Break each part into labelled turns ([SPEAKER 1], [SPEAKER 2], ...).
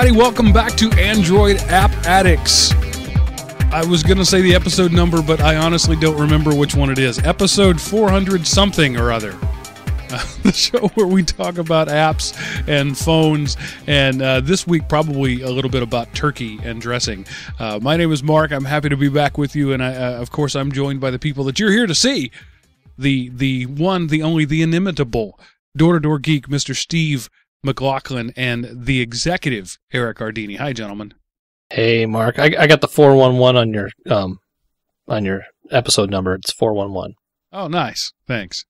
[SPEAKER 1] everybody. Welcome back to Android App Addicts. I was going to say the episode number, but I honestly don't remember which one it is. Episode 400 something or other. Uh, the show where we talk about apps and phones, and uh, this week probably a little bit about turkey and dressing. Uh, my name is Mark. I'm happy to be back with you, and I, uh, of course, I'm joined by the people that you're here to see. The the one, the only, the inimitable door to door geek, Mr. Steve McLaughlin, and the executive Eric Arduini. Hi, gentlemen.
[SPEAKER 2] Hey, Mark. I, I got the four one one on your um on your episode number. It's four one one.
[SPEAKER 1] Oh, nice. Thanks.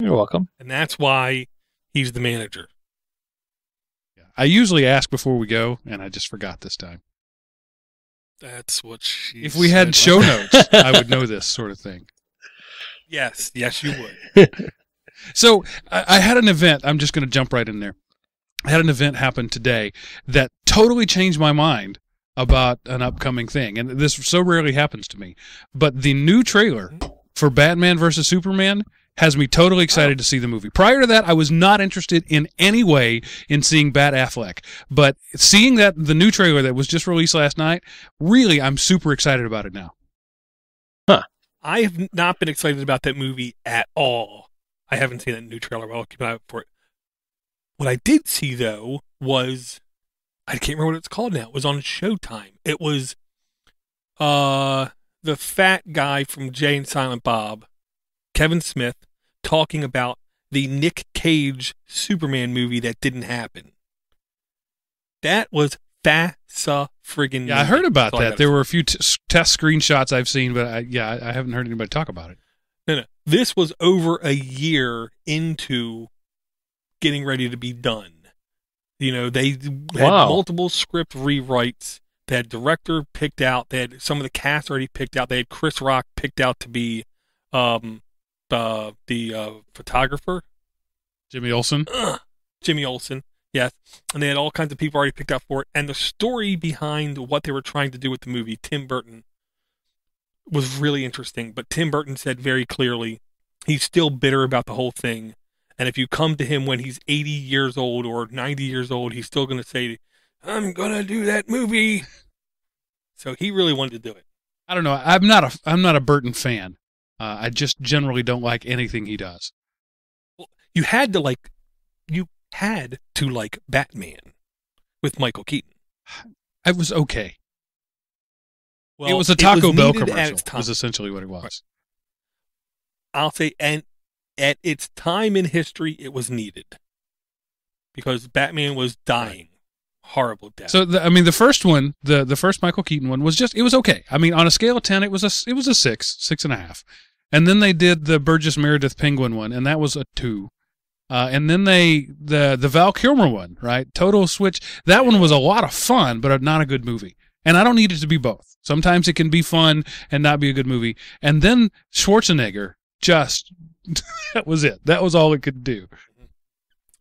[SPEAKER 2] You're welcome.
[SPEAKER 3] and that's why he's the manager. Yeah.
[SPEAKER 1] I usually ask before we go, and I just forgot this time.
[SPEAKER 3] That's what she.
[SPEAKER 1] If we had show notes, I would know this sort of thing.
[SPEAKER 3] yes, yes, you would.
[SPEAKER 1] So I, I had an event. I'm just going to jump right in there. I had an event happen today that totally changed my mind about an upcoming thing, and this so rarely happens to me. But the new trailer for Batman versus Superman has me totally excited to see the movie. Prior to that, I was not interested in any way in seeing Bat Affleck, but seeing that the new trailer that was just released last night, really, I'm super excited about it now. Huh.
[SPEAKER 3] I have not been excited about that movie at all. I haven't seen that new trailer, but I'll keep an eye out for it. What I did see though was I can't remember what it's called now. It was on Showtime. It was uh the fat guy from Jay and Silent Bob, Kevin Smith, talking about the Nick Cage Superman movie that didn't happen. That was fassa friggin'
[SPEAKER 1] Yeah, I heard about
[SPEAKER 3] I
[SPEAKER 1] that. There were a few t- test screenshots I've seen, but I, yeah, I haven't heard anybody talk about it.
[SPEAKER 3] This was over a year into getting ready to be done. You know, they had
[SPEAKER 2] Wow.
[SPEAKER 3] multiple script rewrites. They had director picked out. They had some of the cast already picked out. They had Chris Rock picked out to be um, the the uh, photographer,
[SPEAKER 1] Jimmy Olsen.
[SPEAKER 3] Ugh. Jimmy Olsen. Yes, and they had all kinds of people already picked out for it. And the story behind what they were trying to do with the movie, Tim Burton, was really interesting. But Tim Burton said very clearly he's still bitter about the whole thing. And if you come to him when he's 80 years old or 90 years old, he's still going to say, I'm going to do that movie. So he really wanted to do it.
[SPEAKER 1] I don't know. I'm not a I'm not a Burton fan. Uh, I just generally don't like anything he does.
[SPEAKER 3] You had to like, you had to like Batman with Michael Keaton.
[SPEAKER 1] It was okay.
[SPEAKER 3] Well,
[SPEAKER 1] it was a Taco Bell commercial. Was essentially what it was.
[SPEAKER 3] I'll say, and at its time in history, it was needed because Batman was dying, horrible death.
[SPEAKER 1] So the, I mean, the first one, the the first Michael Keaton one was just it was okay. I mean, on a scale of ten, it was a it was a six, six and a half. And then they did the Burgess Meredith Penguin one, and that was a two. Uh, and then they the the Val Kilmer one, right? Total Switch. That one was a lot of fun, but not a good movie. And I don't need it to be both. Sometimes it can be fun and not be a good movie. And then Schwarzenegger just that was it. That was all it could do.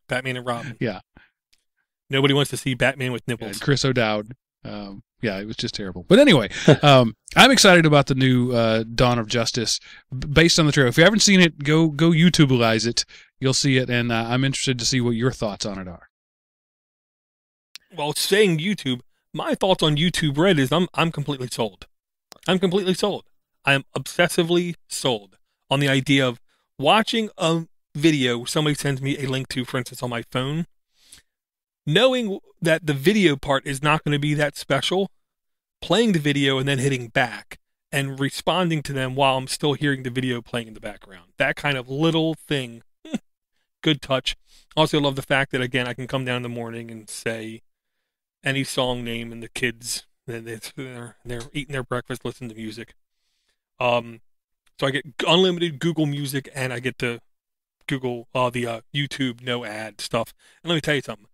[SPEAKER 3] Batman and Robin.
[SPEAKER 1] Yeah.
[SPEAKER 3] Nobody wants to see Batman with nipples.
[SPEAKER 1] and Chris O'Donnell. Um, yeah, it was just terrible. But anyway, um, I'm excited about the new uh, Dawn of Justice based on the trailer. If you haven't seen it, go go YouTubealize it. You'll see it, and uh, I'm interested to see what your thoughts on it are.
[SPEAKER 3] Well, saying YouTube, my thoughts on YouTube Red is I'm I'm completely sold. I'm completely sold. I am obsessively sold on the idea of watching a video somebody sends me a link to, for instance, on my phone, knowing that the video part is not going to be that special, playing the video and then hitting back and responding to them while I'm still hearing the video playing in the background. That kind of little thing, good touch. Also, love the fact that again I can come down in the morning and say any song name and the kids they- they- they're they're eating their breakfast, listening to music. Um, so I get unlimited Google Music and I get the Google uh the uh, YouTube no ad stuff. And let me tell you something.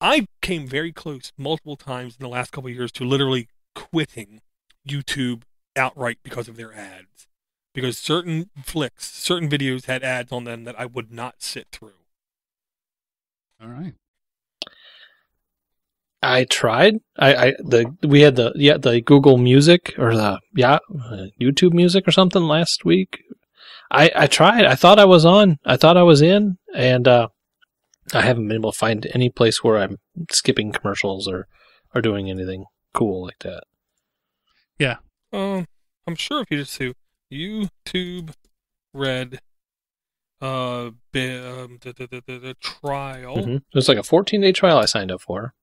[SPEAKER 3] I came very close multiple times in the last couple years to literally quitting YouTube outright because of their ads. Because certain flicks, certain videos had ads on them that I would not sit through.
[SPEAKER 1] All right.
[SPEAKER 2] I tried. I, I the we had the yeah the Google Music or the yeah uh, YouTube Music or something last week. I I tried. I thought I was on. I thought I was in, and uh, I haven't been able to find any place where I'm skipping commercials or or doing anything cool like that. Yeah.
[SPEAKER 3] Um, I'm sure if you just do YouTube Red, uh, bi- um, the, the, the, the, the trial.
[SPEAKER 2] Mhm. It was like a 14 day trial I signed up for.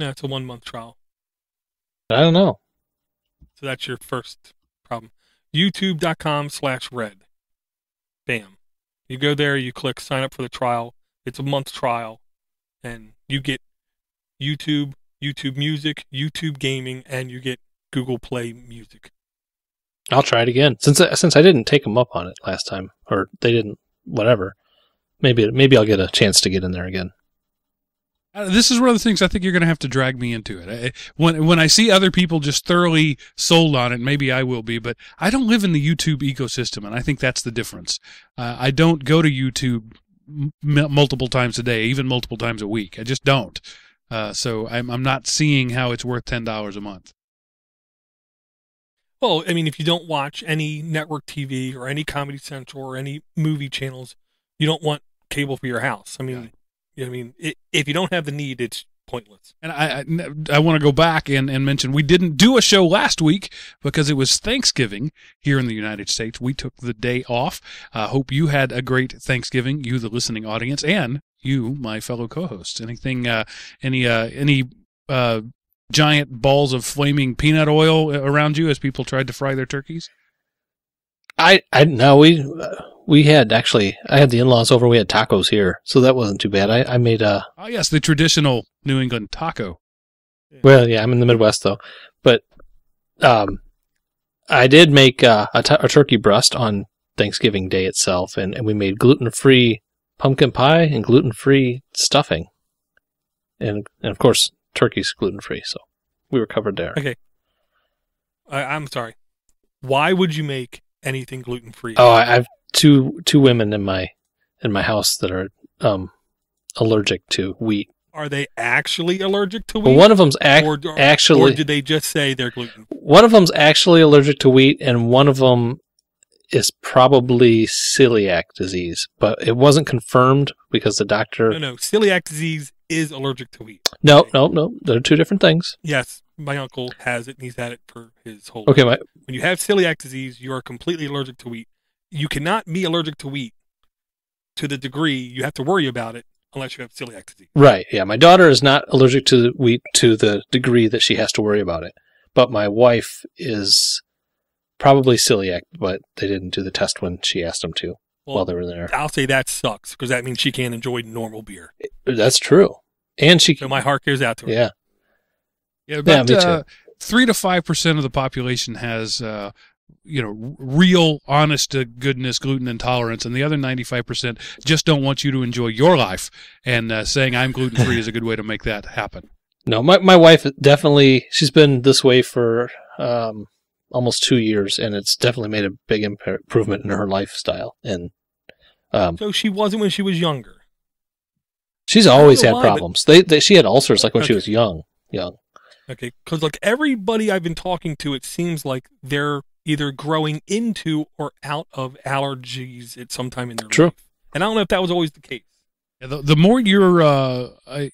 [SPEAKER 3] No, it's a one month trial.
[SPEAKER 2] I don't know.
[SPEAKER 3] So that's your first problem. YouTube.com slash red. Bam. You go there, you click sign up for the trial. It's a month trial. And you get YouTube, YouTube Music, YouTube Gaming, and you get Google Play Music.
[SPEAKER 2] I'll try it again since I, since I didn't take them up on it last time, or they didn't. Whatever. Maybe maybe I'll get a chance to get in there again.
[SPEAKER 1] Uh, This is one of the things I think you're going to have to drag me into it. I, when when I see other people just thoroughly sold on it, maybe I will be. But I don't live in the YouTube ecosystem, and I think that's the difference. Uh, I don't go to YouTube m- multiple times a day, even multiple times a week. I just don't. Uh, so I'm I'm not seeing how it's worth ten dollars a month.
[SPEAKER 3] Well, I mean, if you don't watch any network TV or any Comedy Central or any movie channels, you don't want cable for your house. I mean, I mean, i if you don't have the need, it's pointless.
[SPEAKER 1] And I, I, want to go back and, and mention we didn't do a show last week because it was Thanksgiving here in the United States. We took the day off. I hope you had a great Thanksgiving, you, the listening audience, and you, my fellow co-hosts. Anything, uh, any, uh, any, uh, giant balls of flaming peanut oil around you as people tried to fry their turkeys?
[SPEAKER 2] I I no we uh, we had actually I had the in laws over. We had tacos here, so that wasn't too bad. I I made a
[SPEAKER 1] Oh, yes, the traditional New England taco.
[SPEAKER 2] well yeah I'm in the Midwest though, but um I did make uh, a, t- a turkey breast on Thanksgiving Day itself, and, and we made gluten free pumpkin pie and gluten free stuffing, and and of course turkey's gluten free, so we were covered there.
[SPEAKER 3] Okay. I, I'm sorry. Why would you make anything gluten free?
[SPEAKER 2] Oh, I I have two two women in my in my house that are um allergic to wheat.
[SPEAKER 3] Are they actually allergic to wheat?
[SPEAKER 2] Well, one of them's ac-
[SPEAKER 3] or, or,
[SPEAKER 2] actually
[SPEAKER 3] or did they just say they're gluten?
[SPEAKER 2] one of them's actually allergic to wheat, and one of them is probably celiac disease, but it wasn't confirmed because the doctor.
[SPEAKER 3] No, no. Celiac disease is allergic to wheat.
[SPEAKER 2] No, no, no. They're two different things.
[SPEAKER 3] Yes, my uncle has it, and he's had it for his whole.
[SPEAKER 2] Okay, my,
[SPEAKER 3] When you have celiac disease, you are completely allergic to wheat. You cannot be allergic to wheat to the degree you have to worry about it unless you have celiac disease.
[SPEAKER 2] right. Yeah, my daughter is not allergic to wheat to the degree that she has to worry about it, but my wife is probably celiac, but they didn't do the test when she asked them to
[SPEAKER 3] Well,
[SPEAKER 2] while they were there.
[SPEAKER 3] I'll say that sucks because that means she can't enjoy normal beer.
[SPEAKER 2] That's true, and she.
[SPEAKER 3] So my heart goes out to her.
[SPEAKER 2] Yeah,
[SPEAKER 1] Yeah,
[SPEAKER 2] Yeah, me too.
[SPEAKER 1] uh, three to five percent of the population has, uh, you know, real, honest to goodness gluten intolerance, and the other ninety-five percent just don't want you to enjoy your life. And uh, saying I'm gluten free is a good way to make that happen.
[SPEAKER 2] No, my my wife definitely she's been this way for um, almost two years, and it's definitely made a big imp- improvement in her lifestyle. And um,
[SPEAKER 3] So she wasn't when she was younger.
[SPEAKER 2] she's always had
[SPEAKER 3] why, but-
[SPEAKER 2] problems. They, they she had ulcers like when she was young, young.
[SPEAKER 3] Okay, because like everybody I've been talking to, it seems like they're either growing into or out of allergies at some time in their
[SPEAKER 2] True.
[SPEAKER 3] life. And I don't know if that was always the case.
[SPEAKER 1] Yeah, The, the more you're uh,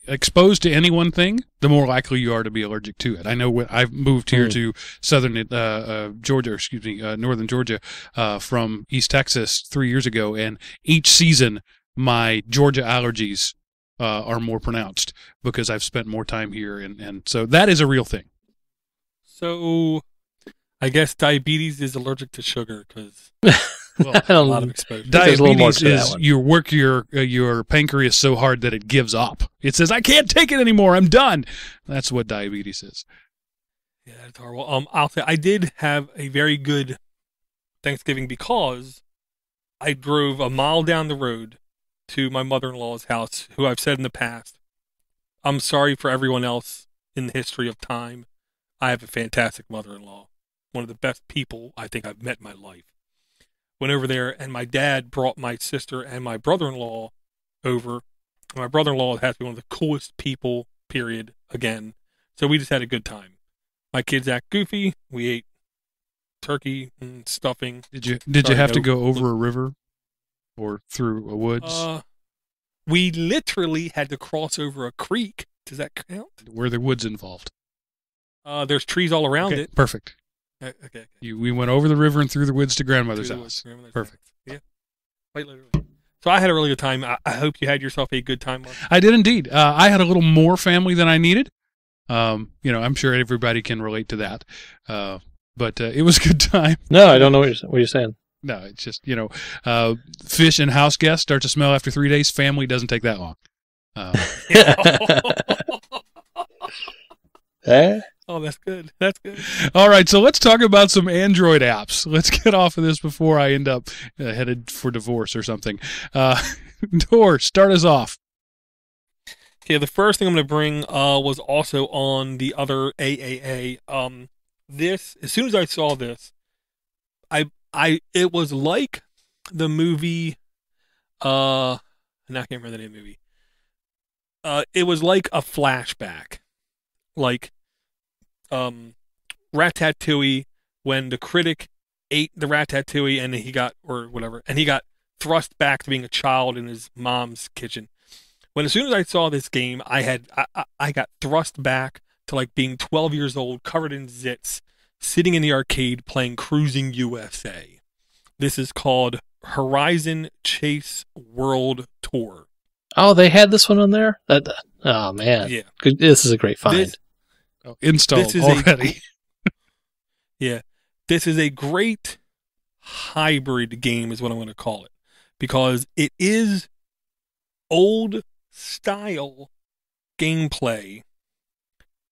[SPEAKER 1] exposed to any one thing, the more likely you are to be allergic to it. I know when I've moved here
[SPEAKER 2] Hmm.
[SPEAKER 1] to southern uh, uh, Georgia, excuse me, uh, northern Georgia, uh, from East Texas three years ago, and each season my Georgia allergies uh, are more pronounced because I've spent more time here, and, and so that is a real thing.
[SPEAKER 3] So I guess diabetes is allergic to sugar because
[SPEAKER 1] Well,
[SPEAKER 2] I
[SPEAKER 3] a
[SPEAKER 2] don't
[SPEAKER 3] lot of exposure.
[SPEAKER 2] There's a little more
[SPEAKER 1] diabetes
[SPEAKER 2] to that
[SPEAKER 1] is
[SPEAKER 2] one.
[SPEAKER 1] you work your uh, your pancreas so hard that it gives up. It says, "I can't take it anymore. I'm done." That's what diabetes is.
[SPEAKER 3] Yeah, that's horrible. Um, I'll say I did have a very good Thanksgiving because I drove a mile down the road to my mother-in-law's house, who I've said in the past. I'm sorry for everyone else in the history of time. I have a fantastic mother-in-law, one of the best people I think I've met in my life. Went over there, and my dad brought my sister and my brother-in-law over. My brother-in-law has to be one of the coolest people. Period. Again, so we just had a good time. My kids act goofy. We ate turkey and stuffing.
[SPEAKER 1] Did you did you have to go over a river or through a woods?
[SPEAKER 3] Uh, We literally had to cross over a creek. Does that count?
[SPEAKER 1] Were there woods involved?
[SPEAKER 3] Uh, there's trees all around
[SPEAKER 1] Okay,
[SPEAKER 3] it.
[SPEAKER 1] Perfect.
[SPEAKER 3] Uh, okay. okay.
[SPEAKER 1] You, we went over the river and through the woods to grandmother's
[SPEAKER 3] Through
[SPEAKER 1] house.
[SPEAKER 3] grandmother's
[SPEAKER 1] Perfect.
[SPEAKER 3] house. Yeah. Quite literally. So I had a really good time. I, I hope you had yourself a good time. Mark.
[SPEAKER 1] I did indeed. Uh, I had a little more family than I needed. Um, you know, I'm sure everybody can relate to that. Uh, but uh, it was a good time.
[SPEAKER 2] No, I don't know what you're, what you're saying.
[SPEAKER 1] No, it's just you know, uh, fish and house guests start to smell after three days. Family doesn't take that long. Uh,
[SPEAKER 2] Eh?
[SPEAKER 3] Oh, that's good. That's good.
[SPEAKER 1] all right, so let's talk about some Android apps. Let's get off of this before I end up uh, headed for divorce or something. Uh, Door, start us off.
[SPEAKER 3] Okay, the first thing I'm going to bring uh, was also on the other AAA. Um, this as soon as I saw this, I I it was like the movie. Uh, and I can't remember the name of the movie. Uh, it was like a flashback, like um, Ratatouille when the critic ate the Ratatouille and he got or whatever, and he got thrust back to being a child in his mom's kitchen when as soon as I saw this game, I had I, I- got thrust back to like being 12 years old, covered in zits, sitting in the arcade playing Cruis'n USA. This is called Horizon Chase World Tour.
[SPEAKER 2] Oh, they had this one on there. That. Oh man,
[SPEAKER 3] Yeah,
[SPEAKER 2] this is a great find.
[SPEAKER 3] This-
[SPEAKER 1] Oh, installed
[SPEAKER 3] This is a-
[SPEAKER 1] already.
[SPEAKER 3] yeah. This is a great hybrid game, is what I'm going to call it, because it is old style gameplay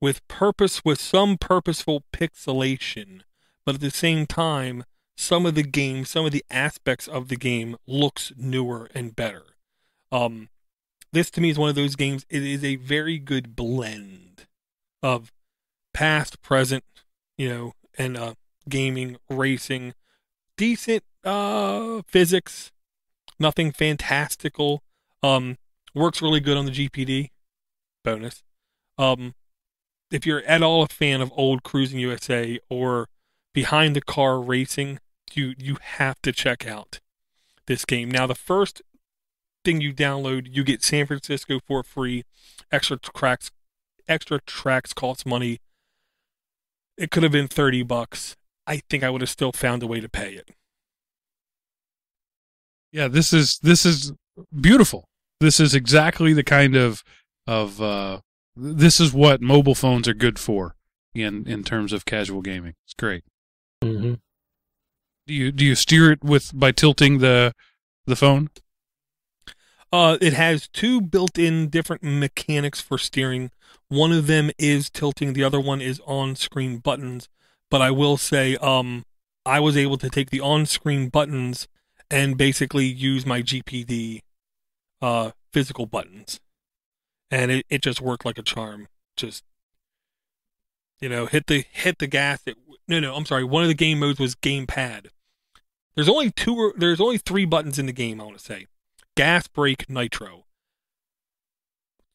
[SPEAKER 3] with purpose, with some purposeful pixelation, but at the same time, some of the game, some of the aspects of the game looks newer and better. Um, this to me is one of those games. It is a very good blend of past, present, you know, and uh, gaming, racing, decent uh, physics, nothing fantastical. Um, works really good on the GPD. Bonus. Um, if you're at all a fan of old Cruis'n USA or behind the car racing, you you have to check out this game. Now, the first thing you download, you get San Francisco for free. Extra tracks, extra tracks cost money. It could have been thirty bucks. I think I would have still found a way to pay it.
[SPEAKER 1] Yeah, this is this is beautiful. This is exactly the kind of of uh, this is what mobile phones are good for in in terms of casual gaming. It's great.
[SPEAKER 2] hmm
[SPEAKER 1] Do you do you steer it with by tilting the the phone?
[SPEAKER 3] Uh, it has two built-in different mechanics for steering. One of them is tilting, the other one is on-screen buttons. But I will say, um, I was able to take the on-screen buttons and basically use my GPD uh, physical buttons, and it, it just worked like a charm. Just you know, hit the hit the gas. It, no, no, I'm sorry. One of the game modes was gamepad. There's only two. There's only three buttons in the game. I want to say gas, brake, nitro.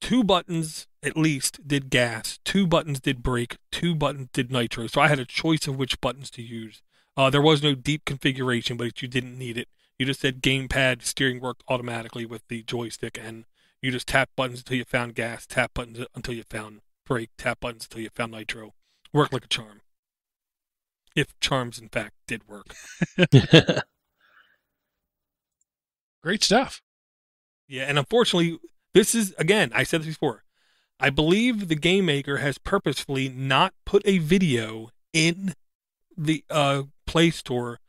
[SPEAKER 3] Two buttons at least did gas, two buttons did brake, two buttons did nitro. So I had a choice of which buttons to use. Uh, there was no deep configuration, but you didn't need it. You just said gamepad, steering worked automatically with the joystick, and you just tap buttons until you found gas, tap buttons until you found brake, tap buttons until you found nitro. Worked like a charm. If charms, in fact, did work.
[SPEAKER 1] Great stuff.
[SPEAKER 3] Yeah, and unfortunately, this is again, I said this before. I believe the game maker has purposefully not put a video in the uh, Play Store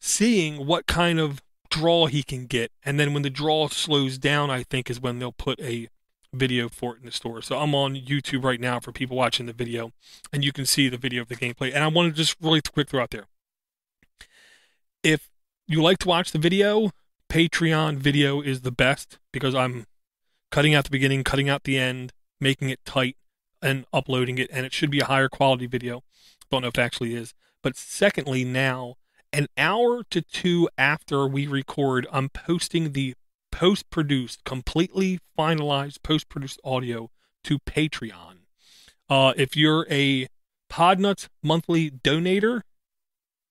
[SPEAKER 3] seeing what kind of draw he can get. And then when the draw slows down, I think is when they'll put a video for it in the store. So I'm on YouTube right now for people watching the video, and you can see the video of the gameplay. And I want to just really quick throw out there. If you like to watch the video, Patreon video is the best because I'm cutting out the beginning, cutting out the end, making it tight, and uploading it, and it should be a higher quality video. Don't know if it actually is. But secondly, now, an hour to two after we record, I'm posting the post produced, completely finalized post produced audio to Patreon. Uh, if you're a Podnutz monthly donator,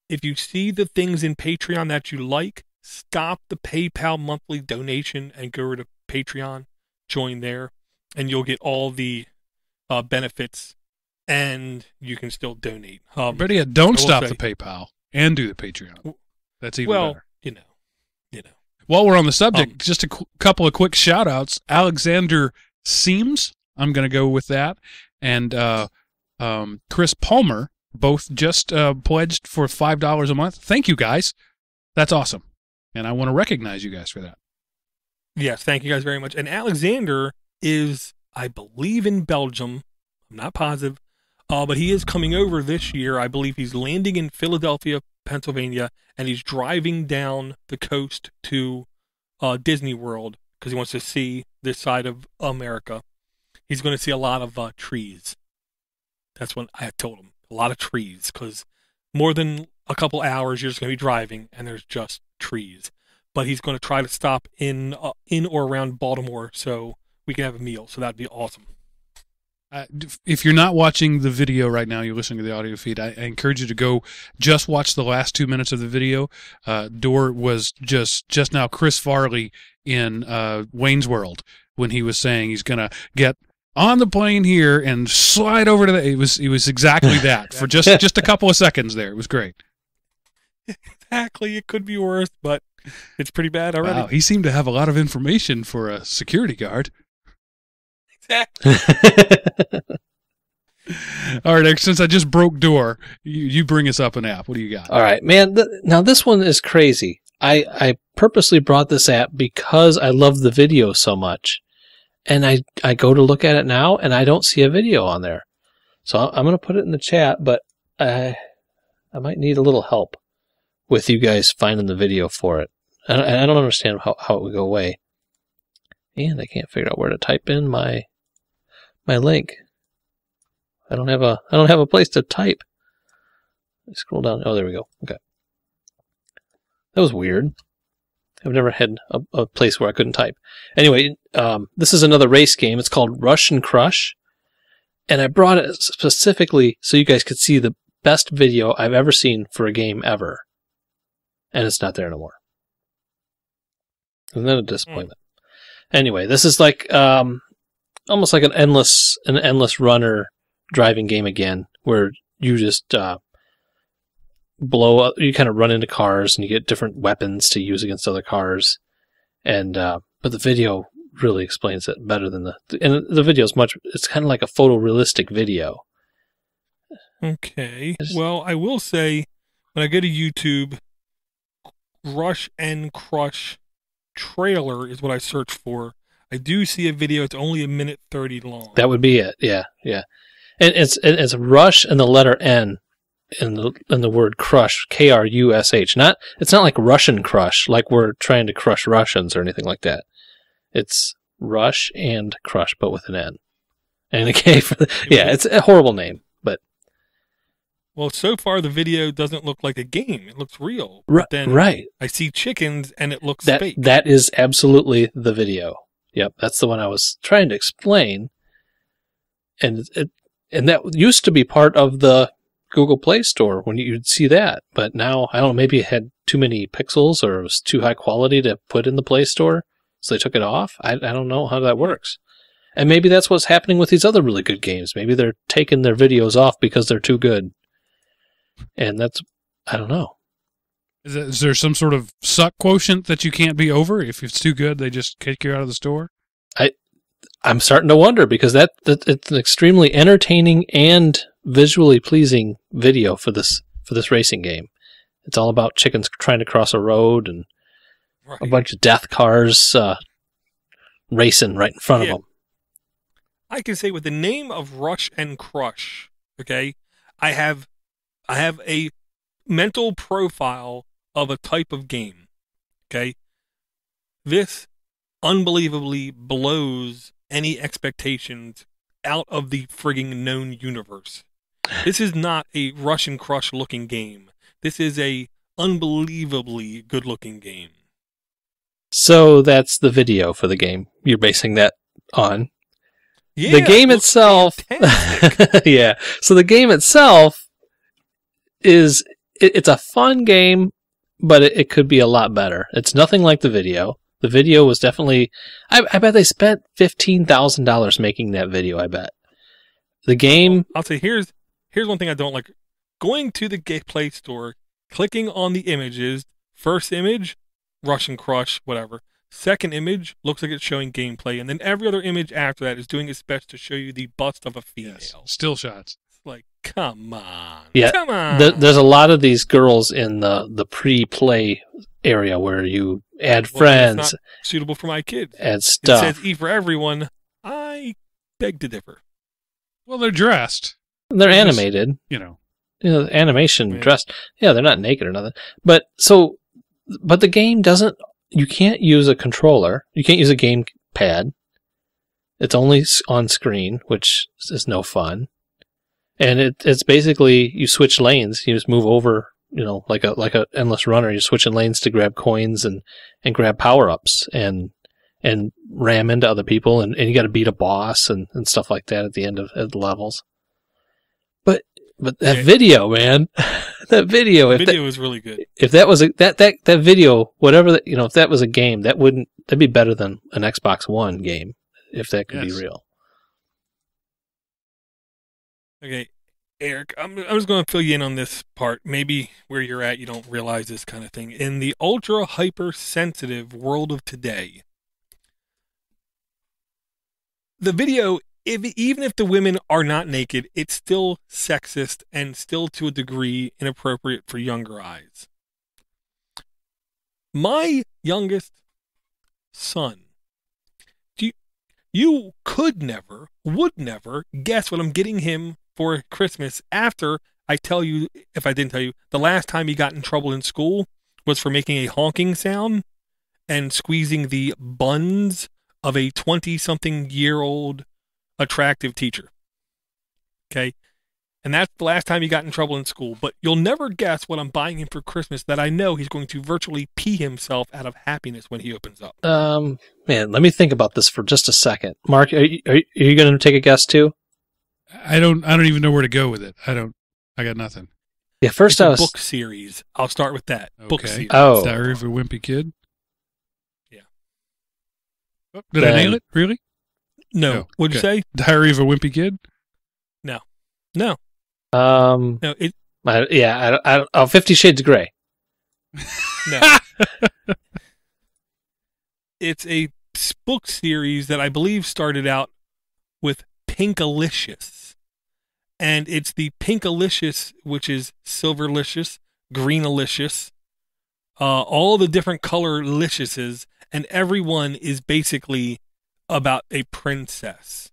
[SPEAKER 3] if you see the things in Patreon that you like, stop the PayPal monthly donation and go to Patreon, join there, and you'll get all the uh, benefits, and you can still donate. Um,
[SPEAKER 1] Better yet, don't stop
[SPEAKER 3] say-
[SPEAKER 1] the PayPal and do the Patreon. That's even
[SPEAKER 3] well,
[SPEAKER 1] better.
[SPEAKER 3] you know, you know.
[SPEAKER 1] While we're on the subject,
[SPEAKER 3] Um,
[SPEAKER 1] just a qu- couple of quick shout outs. Alexander Seams, I'm going to go with that. And uh, um, Chris Palmer, both just uh, pledged for $5 a month. Thank you, guys. That's awesome. And I want to recognize you guys for that.
[SPEAKER 3] Yes, thank you guys very much. And Alexander is, I believe, in Belgium. I'm not positive, uh, but he is coming over this year. I believe he's landing in Philadelphia, Pennsylvania, and he's driving down the coast to uh, Disney World because he wants to see this side of America. He's going to see a lot of uh, trees. That's what I told him. A lot of trees because more than a couple hours, you're just going to be driving and there's just trees but he's going to try to stop in uh, in or around Baltimore so we can have a meal. So that'd be awesome.
[SPEAKER 1] Uh, if you're not watching the video right now, you're listening to the audio feed. I, I encourage you to go just watch the last two minutes of the video. Uh, Door was just just now Chris Farley in uh, Wayne's World when he was saying he's gonna get on the plane here and slide over to the. It was it was exactly that for just just a couple of seconds there. It was great.
[SPEAKER 3] Exactly, it could be worse, but it's pretty bad already.
[SPEAKER 1] Wow, he seemed to have a lot of information for a security guard.
[SPEAKER 3] Exactly.
[SPEAKER 1] All right, Eric, since I just broke Door, you, you bring us up an app. What do you got?
[SPEAKER 2] All right, man. Th- now this one is crazy. I I purposely brought this app because I love the video so much, and I I go to look at it now and I don't see a video on there. So I- I'm gonna put it in the chat, but I I might need a little help with you guys finding the video for it. I don't, I don't understand how how it would go away, and I can't figure out where to type in my my link. I don't have a I don't have a place to type. Scroll down. Oh, there we go. Okay. That was weird. I've never had a, a place where I couldn't type. Anyway, um, this is another race game. It's called Rush N Krush. And I brought it specifically so you guys could see the best video I've ever seen for a game ever. And it's not there anymore. more. Isn't that a disappointment? Anyway, this is like um, almost like an endless an endless runner driving game again, where you just uh, blow up. You kind of run into cars and you get different weapons to use against other cars. And uh, but the video really explains it better than the and the video is much. It's kind of like a photorealistic video.
[SPEAKER 3] Okay. Well, I will say when I go to YouTube, Rush N Krush trailer is what I search for. I do see a video. It's only a minute thirty long.
[SPEAKER 2] That would be it. Yeah, yeah. And it's it's rush and the letter N in the in the word crush K R U S H. Not it's not like Russian crush, like we're trying to crush Russians or anything like that. It's rush and crush, but with an N and a K for the, yeah. It's a horrible name,
[SPEAKER 3] well, so far the video doesn't look like a game. It looks real.
[SPEAKER 2] Ri-
[SPEAKER 3] But then
[SPEAKER 2] right.
[SPEAKER 3] I see chickens and it looks
[SPEAKER 2] That
[SPEAKER 3] fake.
[SPEAKER 2] that is absolutely the video. Yep, that's the one I was trying to explain. And it and that used to be part of the Google Play Store when you'd see that, but now I don't know. Maybe it had too many pixels or it was too high quality to put in the Play Store, so they took it off. I I don't know how that works. And maybe that's what's happening with these other really good games. Maybe they're taking their videos off because they're too good. And that's I don't know.
[SPEAKER 1] Is, it, is there some sort of suck quotient that you can't be over? If it's too good, they just kick you out of the store?
[SPEAKER 2] I, I'm starting to wonder because that, that it's an extremely entertaining and visually pleasing video for this for this racing game. It's all about chickens trying to cross a road and
[SPEAKER 3] Right.
[SPEAKER 2] a bunch of death cars uh, racing right in front
[SPEAKER 3] Yeah.
[SPEAKER 2] of them.
[SPEAKER 3] I can say with the name of Rush N Krush, okay, I have I have a mental profile of a type of game. Okay. This unbelievably blows any expectations out of the frigging known universe. This is not a Russian Crush looking game. This is a unbelievably good looking game.
[SPEAKER 2] So that's the video for the game. You're basing that on
[SPEAKER 3] Yeah,
[SPEAKER 2] the game
[SPEAKER 3] it
[SPEAKER 2] itself. yeah. So the game itself is it, it's a fun game, but it, it could be a lot better. It's nothing like the video. The video was definitely. I, I bet they spent fifteen thousand dollars making that video. I bet the game.
[SPEAKER 3] I'll say here's here's one thing I don't like: going to the Ga- Play Store, clicking on the images. First image, Russian Crush, whatever. Second image looks like it's showing gameplay, and then every other image after that is doing its best to show you the bust of a female.
[SPEAKER 1] Yes. Still shots.
[SPEAKER 3] It's like, come on,
[SPEAKER 2] Yeah,
[SPEAKER 3] come on.
[SPEAKER 2] The, there's a lot of these girls in the the pre-play area where you add
[SPEAKER 3] Well,
[SPEAKER 2] friends,
[SPEAKER 3] not suitable for my kids.
[SPEAKER 2] add stuff.
[SPEAKER 3] It
[SPEAKER 2] stuff.
[SPEAKER 3] says E for everyone. I beg to differ.
[SPEAKER 1] Well, they're dressed.
[SPEAKER 2] They're
[SPEAKER 1] just-
[SPEAKER 2] animated.
[SPEAKER 1] You know.
[SPEAKER 2] you know, animation
[SPEAKER 3] Yeah.
[SPEAKER 2] dressed. Yeah, they're not naked or nothing. But so, but the game doesn't. You can't use a controller. You can't use a game pad. It's only on screen, which is no fun. And it, it's basically you switch lanes. You just move over, you know, like a like a endless runner. You're switching lanes to grab coins and and grab power ups and and ram into other people. And, and you got to beat a boss and, and stuff like that at the end of, of the levels. But but that video, man, that video.
[SPEAKER 3] The
[SPEAKER 2] If that,
[SPEAKER 3] video is really good.
[SPEAKER 2] if that was a that that that video, whatever that you know, if that was a game, that wouldn't that'd be better than an Xbox One game if that could
[SPEAKER 1] Yes.
[SPEAKER 2] be real.
[SPEAKER 3] Okay, Eric, I'm, I'm just going to fill you in on this part. Maybe where you're at, you don't realize this kind of thing. In the ultra hypersensitive world of today, the video, if, even if the women are not naked, it's still sexist and still to a degree inappropriate for younger eyes. My youngest son, you, you could never, would never guess what I'm getting him for Christmas after I tell you, if I didn't tell you, the last time he got in trouble in school was for making a honking sound and squeezing the buns of a 20 something year old attractive teacher. Okay. And that's the last time he got in trouble in school. But you'll never guess what I'm buying him for Christmas that I know he's going to virtually pee himself out of happiness when he opens up.
[SPEAKER 2] Um, man, let me think about this for just a second. Mark, are you, are you, are you going to take a guess too?
[SPEAKER 1] I don't. I don't even know where to go with it. I don't. I got nothing.
[SPEAKER 2] Yeah, first
[SPEAKER 3] It's
[SPEAKER 2] I
[SPEAKER 3] a
[SPEAKER 2] was.
[SPEAKER 3] book series. I'll start with that. Book
[SPEAKER 1] Okay.
[SPEAKER 3] series.
[SPEAKER 2] Oh,
[SPEAKER 1] Diary of a Wimpy Kid.
[SPEAKER 3] Yeah.
[SPEAKER 1] Oh, did I nail it? Really?
[SPEAKER 3] No.
[SPEAKER 1] No.
[SPEAKER 3] What'd
[SPEAKER 1] Okay.
[SPEAKER 3] you say?
[SPEAKER 1] Diary of a Wimpy Kid.
[SPEAKER 3] No. No.
[SPEAKER 2] um,
[SPEAKER 3] No. It,
[SPEAKER 2] I, yeah, I, I, oh, Fifty Shades of Grey.
[SPEAKER 3] no. it's a book series that I believe started out with Pinkalicious. And it's the Pinkalicious, which is Silverlicious, Greenalicious, uh, all the different color liciouses, and everyone is basically about a princess.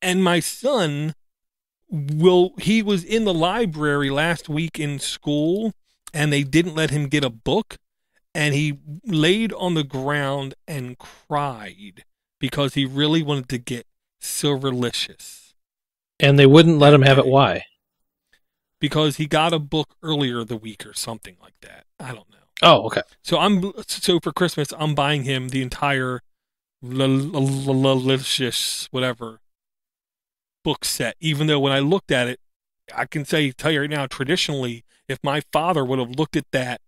[SPEAKER 3] And my son will he was in the library last week in school and they didn't let him get a book and he laid on the ground and cried because he really wanted to get Silverlicious
[SPEAKER 2] And they wouldn't let him have it. Why?
[SPEAKER 3] because he got a book earlier the week or something like that. I don't know.
[SPEAKER 2] Oh, okay.
[SPEAKER 3] So I'm so for Christmas I'm buying him the entire Licious whatever book set. Even though when I looked at it, I can say tell you right now, traditionally, if my father would have looked at that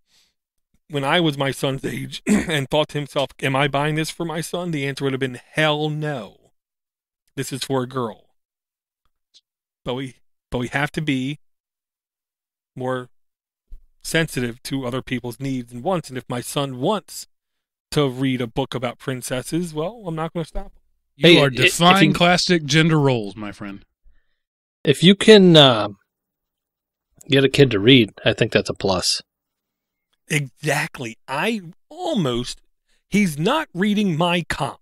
[SPEAKER 3] when I was my son's age and thought to himself, "Am I buying this for my son?" The answer would have been hell no. This is for a girl. But we but we have to be more sensitive to other people's needs and wants. And if my son wants to read a book about princesses, well, I'm not going to stop him.
[SPEAKER 1] You
[SPEAKER 2] Hey,
[SPEAKER 1] are
[SPEAKER 2] i-
[SPEAKER 1] defying
[SPEAKER 2] you-
[SPEAKER 1] classic gender roles, my friend.
[SPEAKER 2] If you can uh, get a kid to read, I think that's a plus.
[SPEAKER 3] Exactly. I almost, he's not reading my comp.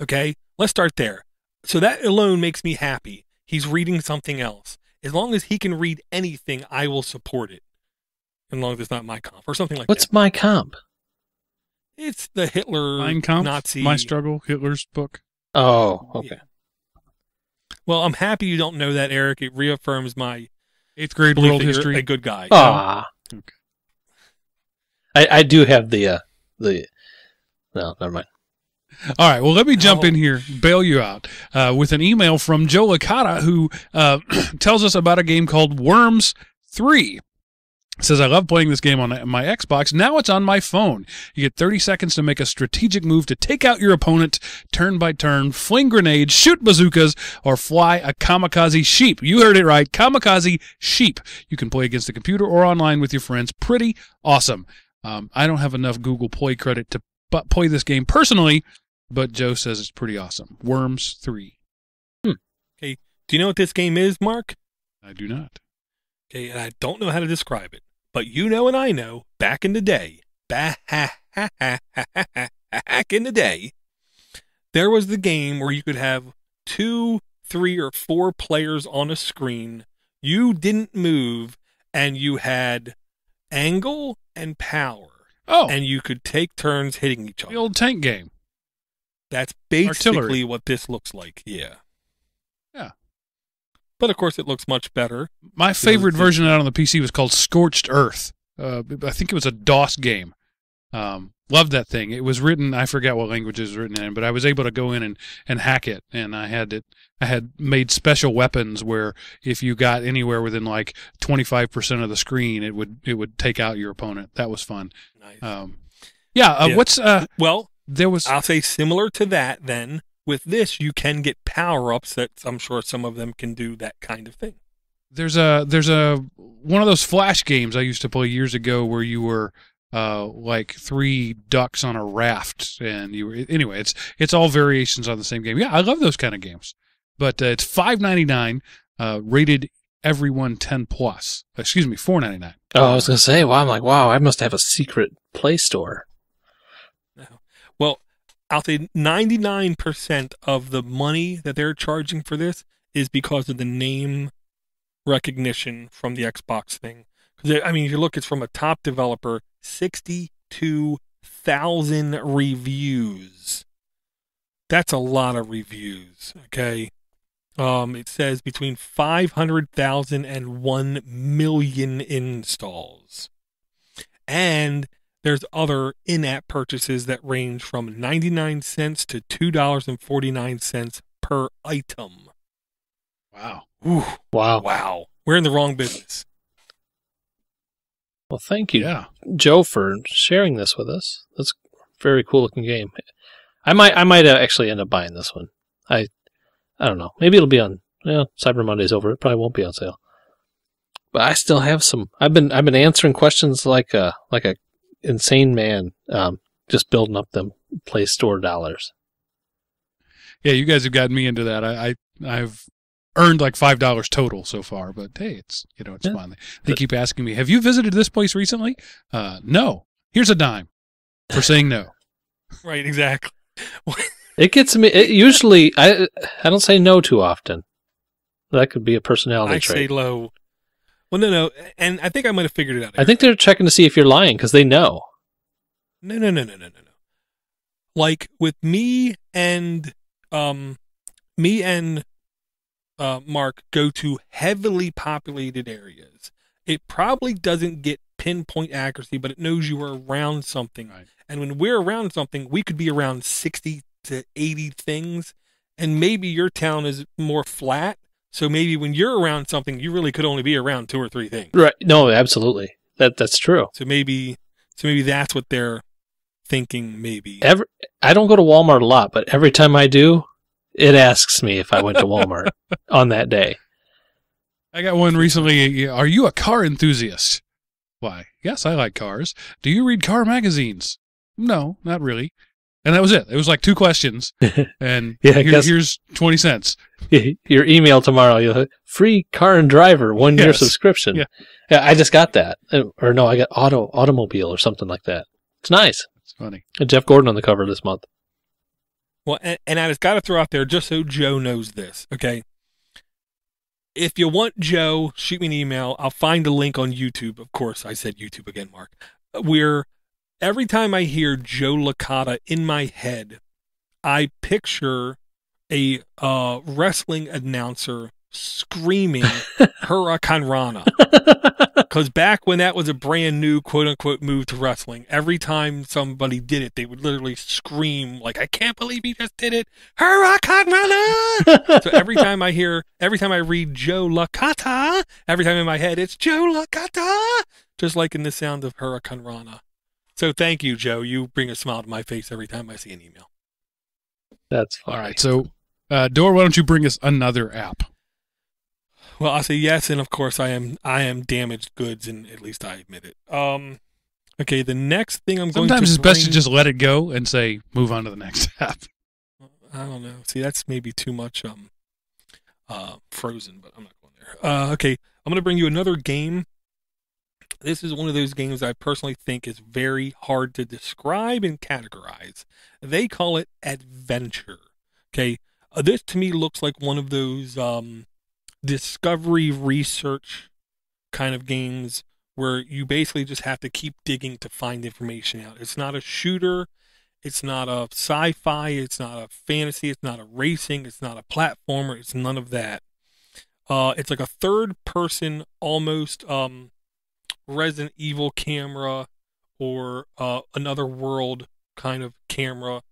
[SPEAKER 3] Okay. Let's start there. So that alone makes me happy. He's reading something else. As long as he can read anything, I will support it. As long as it's not my comp or something like
[SPEAKER 2] What's
[SPEAKER 3] that.
[SPEAKER 2] my comp?
[SPEAKER 3] It's the Hitler
[SPEAKER 1] Mein Kampf,
[SPEAKER 3] Nazi.
[SPEAKER 1] My Struggle, Hitler's book.
[SPEAKER 2] Oh, okay.
[SPEAKER 3] Well, I'm happy you don't know that, Eric. It reaffirms my
[SPEAKER 1] Eighth grade world history.
[SPEAKER 3] a good guy.
[SPEAKER 2] Ah,
[SPEAKER 1] Okay.
[SPEAKER 2] I, I do have the uh, the. No, never mind.
[SPEAKER 1] All right. Well, let me jump
[SPEAKER 3] Oh.
[SPEAKER 1] in here, bail you out uh, with an email from Joe Licata, who uh, tells us about a game called Worms 3. says I love playing this game on my Xbox. Now it's on my phone. You get 30 seconds to make a strategic move to take out your opponent turn by turn, fling grenades, shoot bazookas, or fly a kamikaze sheep. You heard it right. Kamikaze sheep. You can play against the computer or online with your friends. Pretty awesome. Um, I don't have enough Google Play credit to play this game personally, but Joe says it's pretty awesome. Worms 3. Hmm.
[SPEAKER 3] Okay, Do you know what this game is, Mark?
[SPEAKER 1] I do not.
[SPEAKER 3] Okay, and I don't know how to describe it, but you know and I know back in the day, back in the day, there was the game where you could have two, three, or four players on a screen. You didn't move, and you had angle and power,
[SPEAKER 1] Oh,
[SPEAKER 3] and you could take turns hitting each other.
[SPEAKER 1] the old tank game.
[SPEAKER 3] That's basically
[SPEAKER 1] Artillery.
[SPEAKER 3] what this looks like. Yeah.
[SPEAKER 1] Yeah.
[SPEAKER 3] But of course, it looks much better.
[SPEAKER 1] My favorite version out on the PC was called Scorched Earth. Uh, I think it was a DOS game. Um, loved that thing. It was written. I forget what language it was written in, but I was able to go in and, and hack it. And I had it. I had made special weapons where if you got anywhere within like twenty five percent of the screen, it would it would take out your opponent. That was fun.
[SPEAKER 3] Nice.
[SPEAKER 1] Um, yeah. Uh,
[SPEAKER 3] Yeah.
[SPEAKER 1] What's uh?
[SPEAKER 3] well,
[SPEAKER 1] There was.
[SPEAKER 3] I'll say similar to that. Then with this, you can get power ups that I'm sure some of them can do that kind of thing.
[SPEAKER 1] There's a there's a one of those flash games I used to play years ago where you were uh like three ducks on a raft and you were anyway it's it's all variations on the same game yeah i love those kind of games but uh, it's 5.99 uh rated everyone 10 plus excuse me 4.99
[SPEAKER 2] Oh, I was gonna say, wow. I'm like, wow. I must have a secret Play Store.
[SPEAKER 3] Well, I'll say 99% of the money that they're charging for this is because of the name recognition from the Xbox thing. Because I mean, if you look, it's from a top developer, 62,000 reviews. That's a lot of reviews. Okay. Um, it says between 500,000 and 1 million installs. And there's other in-app purchases that range from 99 cents to $2.49 per item.
[SPEAKER 1] wow
[SPEAKER 3] Ooh,
[SPEAKER 2] Wow.
[SPEAKER 3] wow. We're in the wrong business.
[SPEAKER 2] Well, thank you,
[SPEAKER 1] yeah
[SPEAKER 2] Joe, for sharing this with us. That's a very cool looking game. I might, I might uh, actually end up buying this one. I, I don't know. Maybe it'll be on. Well, Cyber Monday's over. It probably won't be on sale. But I still have some. I've been, I've been answering questions like a, like a insane man. Um, just building up them Play Store dollars.
[SPEAKER 1] yeah you guys have gotten me into that i, I i've earned like five dollars total so far but hey it's you know it's
[SPEAKER 2] Yeah.
[SPEAKER 1] fun they keep asking me have you visited this place recently uh no here's a dime for saying no
[SPEAKER 3] Right, exactly.
[SPEAKER 2] It gets me. It usually, I, I don't say no too often. That could be a personality
[SPEAKER 3] I
[SPEAKER 2] trait.
[SPEAKER 3] say low. Well, no, no. And I think I might have figured it out.
[SPEAKER 2] I think they're checking to see if you're lying because they know.
[SPEAKER 3] No, no, no, no, no, no, no. Like with me and um, me and uh, Mark go to heavily populated areas. It probably doesn't get pinpoint accuracy, but it knows you are around something.
[SPEAKER 1] Right.
[SPEAKER 3] And when we're around something, we could be around sixty to eighty things, and maybe your town is more flat. So maybe when you're around something, you really could only be around two or three things.
[SPEAKER 2] Right? No, absolutely. That that's true.
[SPEAKER 3] So maybe, so maybe that's what they're thinking. Maybe.
[SPEAKER 2] Every I don't go to Walmart a lot, but every time I do, it asks me if I went to Walmart on that day.
[SPEAKER 1] I got one recently. Are you a car enthusiast? Why? Yes, I like cars. Do you read car magazines? No, not really. And that was it. It was like two questions, and
[SPEAKER 2] Yeah,
[SPEAKER 1] here-
[SPEAKER 2] guess-
[SPEAKER 1] here's twenty cents.
[SPEAKER 2] Your email tomorrow, you'll free car and driver one year subscription.
[SPEAKER 1] Yeah.
[SPEAKER 2] yeah, I just got that, Uh, or no, I got auto automobile or something like that. It's nice.
[SPEAKER 1] It's funny.
[SPEAKER 2] And Jeff Gordon on the cover this month.
[SPEAKER 3] Well, and, and I just got to throw out there just so Joe knows this, okay? If you want Joe, shoot me an email. I'll find a link on YouTube. Of course, I said YouTube again, Mark. Where every time I hear Joe Licata in my head, I picture a uh, wrestling announcer screaming Huracan Rana. Because back when that was a brand new quote unquote move to wrestling, every time somebody did it, they would literally scream, like, I can't believe he just did it. Huracan Rana! so every time I hear, every time I read Joe Lakata, every time in my head, it's Joe Lakata. just like in the sound of Hurricane Rana. So thank you, Joe. You bring a smile to my face every time I see an email.
[SPEAKER 2] That's fine.
[SPEAKER 1] All right. So, uh, Door, why don't you bring us another app?
[SPEAKER 3] Well, I say yes, and of course I am I am damaged goods, and at least I admit it. Um, okay, the next thing I'm going to
[SPEAKER 1] Sometimes it's best to just let it go and say, move on to the next app.
[SPEAKER 3] I don't know. See, that's maybe too much um uh frozen, but I'm not going there. Uh okay, I'm going to bring you another game. This is one of those games I personally think is very hard to describe and categorize. They call it adventure. Okay? Uh, this to me looks like one of those um discovery research kind of games where you basically just have to keep digging to find information out. It's not a shooter. It's not a sci-fi. It's not a fantasy. It's not a racing. It's not a platformer. It's none of that. Uh, it's like a third-person, almost um, Resident Evil camera or uh, another world kind of camera,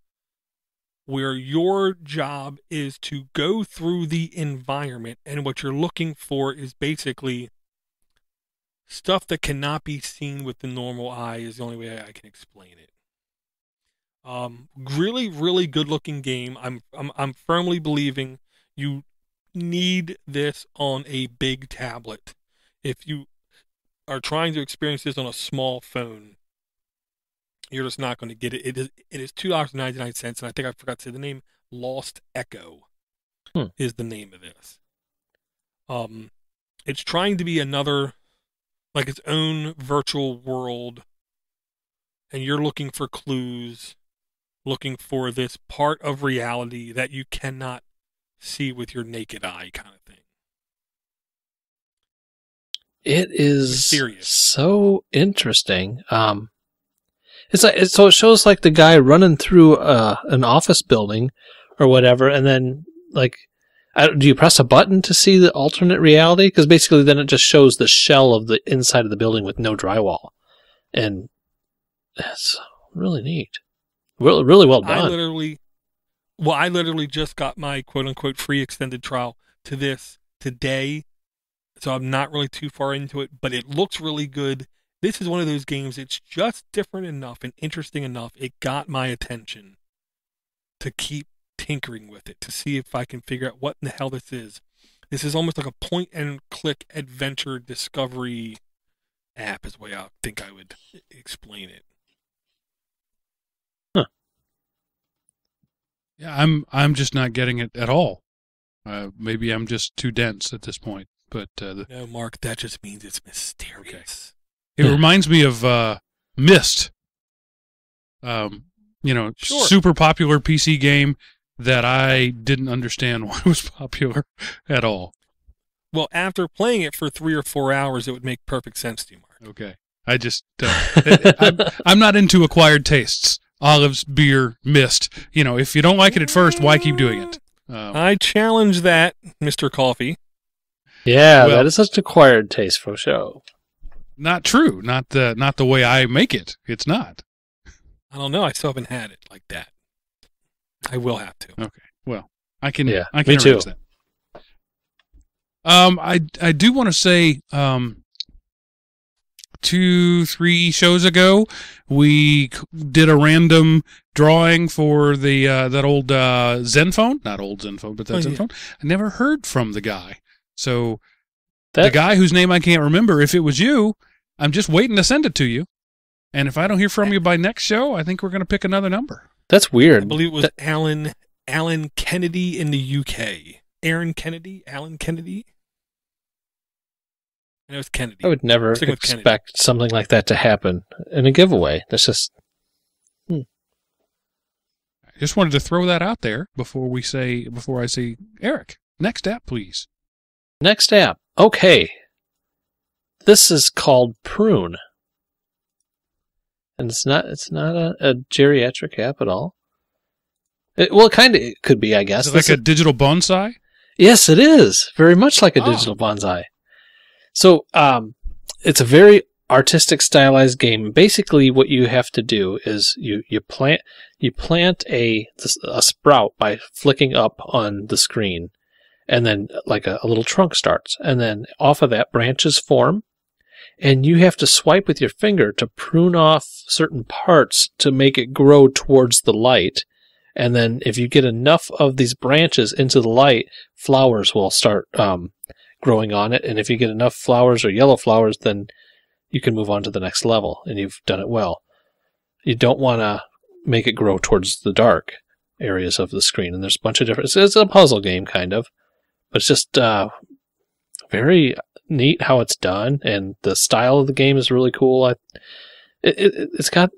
[SPEAKER 3] where your job is to go through the environment, and what you're looking for is basically stuff that cannot be seen with the normal eye. Is the only way I can explain it. Um, really, really good looking game. I'm, I'm, I'm firmly believing you need this on a big tablet. If you are trying to experience this on a small phone, you're just not going to get it. It is, it is two dollars ninety nine cents, and I think I forgot to say the name. Lost Echo
[SPEAKER 2] Hmm.
[SPEAKER 3] is the name of this. Um, it's trying to be another, like its own virtual world, and you're looking for clues looking for this part of reality that you cannot see with your naked eye kind of thing.
[SPEAKER 2] It is
[SPEAKER 3] Mysterious.
[SPEAKER 2] so interesting. Um, it's like it's, so it shows like the guy running through uh, an office building or whatever, and then like, I, do you press a button to see the alternate reality? Because basically, then it just shows the shell of the inside of the building with no drywall, and that's really neat. Really, really well
[SPEAKER 3] I
[SPEAKER 2] done.
[SPEAKER 3] literally, well, I literally just got my quote unquote free extended trial to this today. So I'm not really too far into it, but it looks really good. This is one of those games, it's just different enough and interesting enough. It got my attention to keep tinkering with it to see if I can figure out what in the hell this is. This is almost like a point and click adventure discovery app, is the way I think I would explain it.
[SPEAKER 1] Yeah, I'm I'm just not getting it at all. Uh, maybe I'm just too dense at this point. But uh, the,
[SPEAKER 3] No, Mark, that just means it's mysterious.
[SPEAKER 1] it
[SPEAKER 2] Yeah.
[SPEAKER 1] reminds me of uh, Myst. Um, you know,
[SPEAKER 3] Sure.
[SPEAKER 1] super popular PC game that I didn't understand why it was popular at all.
[SPEAKER 3] Well, after playing it for three or four hours, it would make perfect sense to you, Mark.
[SPEAKER 1] Okay, I just uh, I'm, I'm not into acquired tastes. Olives, beer, Myst. You know, if you don't like it at first, why keep doing it? Um,
[SPEAKER 3] I challenge that, Mr. Coffee.
[SPEAKER 2] Yeah,
[SPEAKER 1] Well-
[SPEAKER 2] that is such an acquired taste for show.
[SPEAKER 1] not true. Not the not the way I make it. It's not.
[SPEAKER 3] I don't know. I still haven't had it like that. I will have to.
[SPEAKER 1] Okay. Well, I can.
[SPEAKER 2] Yeah,
[SPEAKER 1] I can
[SPEAKER 2] me too.
[SPEAKER 1] that. Um, I I do want to say, um, two three shows ago, we did a random drawing for the uh, that old uh, Zenfone, not old Zenfone, but that
[SPEAKER 3] Oh, yeah.
[SPEAKER 1] Zenfone. I never heard from the guy. So
[SPEAKER 2] That,
[SPEAKER 1] the guy whose name I can't remember, if it was you, I'm just waiting to send it to you. And if I don't hear from you by next show, I think we're going to pick another number.
[SPEAKER 2] that's weird.
[SPEAKER 3] I believe it was Alan Alan Kennedy in the UK. Aaron Kennedy, Alan Kennedy. I know it's Kennedy.
[SPEAKER 2] I would never
[SPEAKER 3] Sticking Kennedy.
[SPEAKER 2] expect something like that to happen in a giveaway. That's just hmm.
[SPEAKER 1] I just wanted to throw that out there before we say before I say Eric. Next app, please.
[SPEAKER 2] Next app. Okay, this is called Prune, and it's not it's not a, a geriatric app at all. It, well, it kind of it could be, I guess.
[SPEAKER 1] Is it like a digital bonsai?
[SPEAKER 2] Yes, it is. Very much like a
[SPEAKER 1] Oh.
[SPEAKER 2] digital bonsai. So, um, it's a very artistic stylized game. Basically, what you have to do is you, you plant, you plant a, a sprout by flicking up on the screen and then like a, a little trunk starts and then off of that branches form and you have to swipe with your finger to prune off certain parts to make it grow towards the light. And then if you get enough of these branches into the light, flowers will start um, growing on it. And if you get enough flowers or yellow flowers, then you can move on to the next level and you've done it well. You don't want to make it grow towards the dark areas of the screen. And there's a bunch of different, it's a puzzle game kind of, it's just uh, very neat how it's done. And the style of the game is really cool. I, it, it, it's got,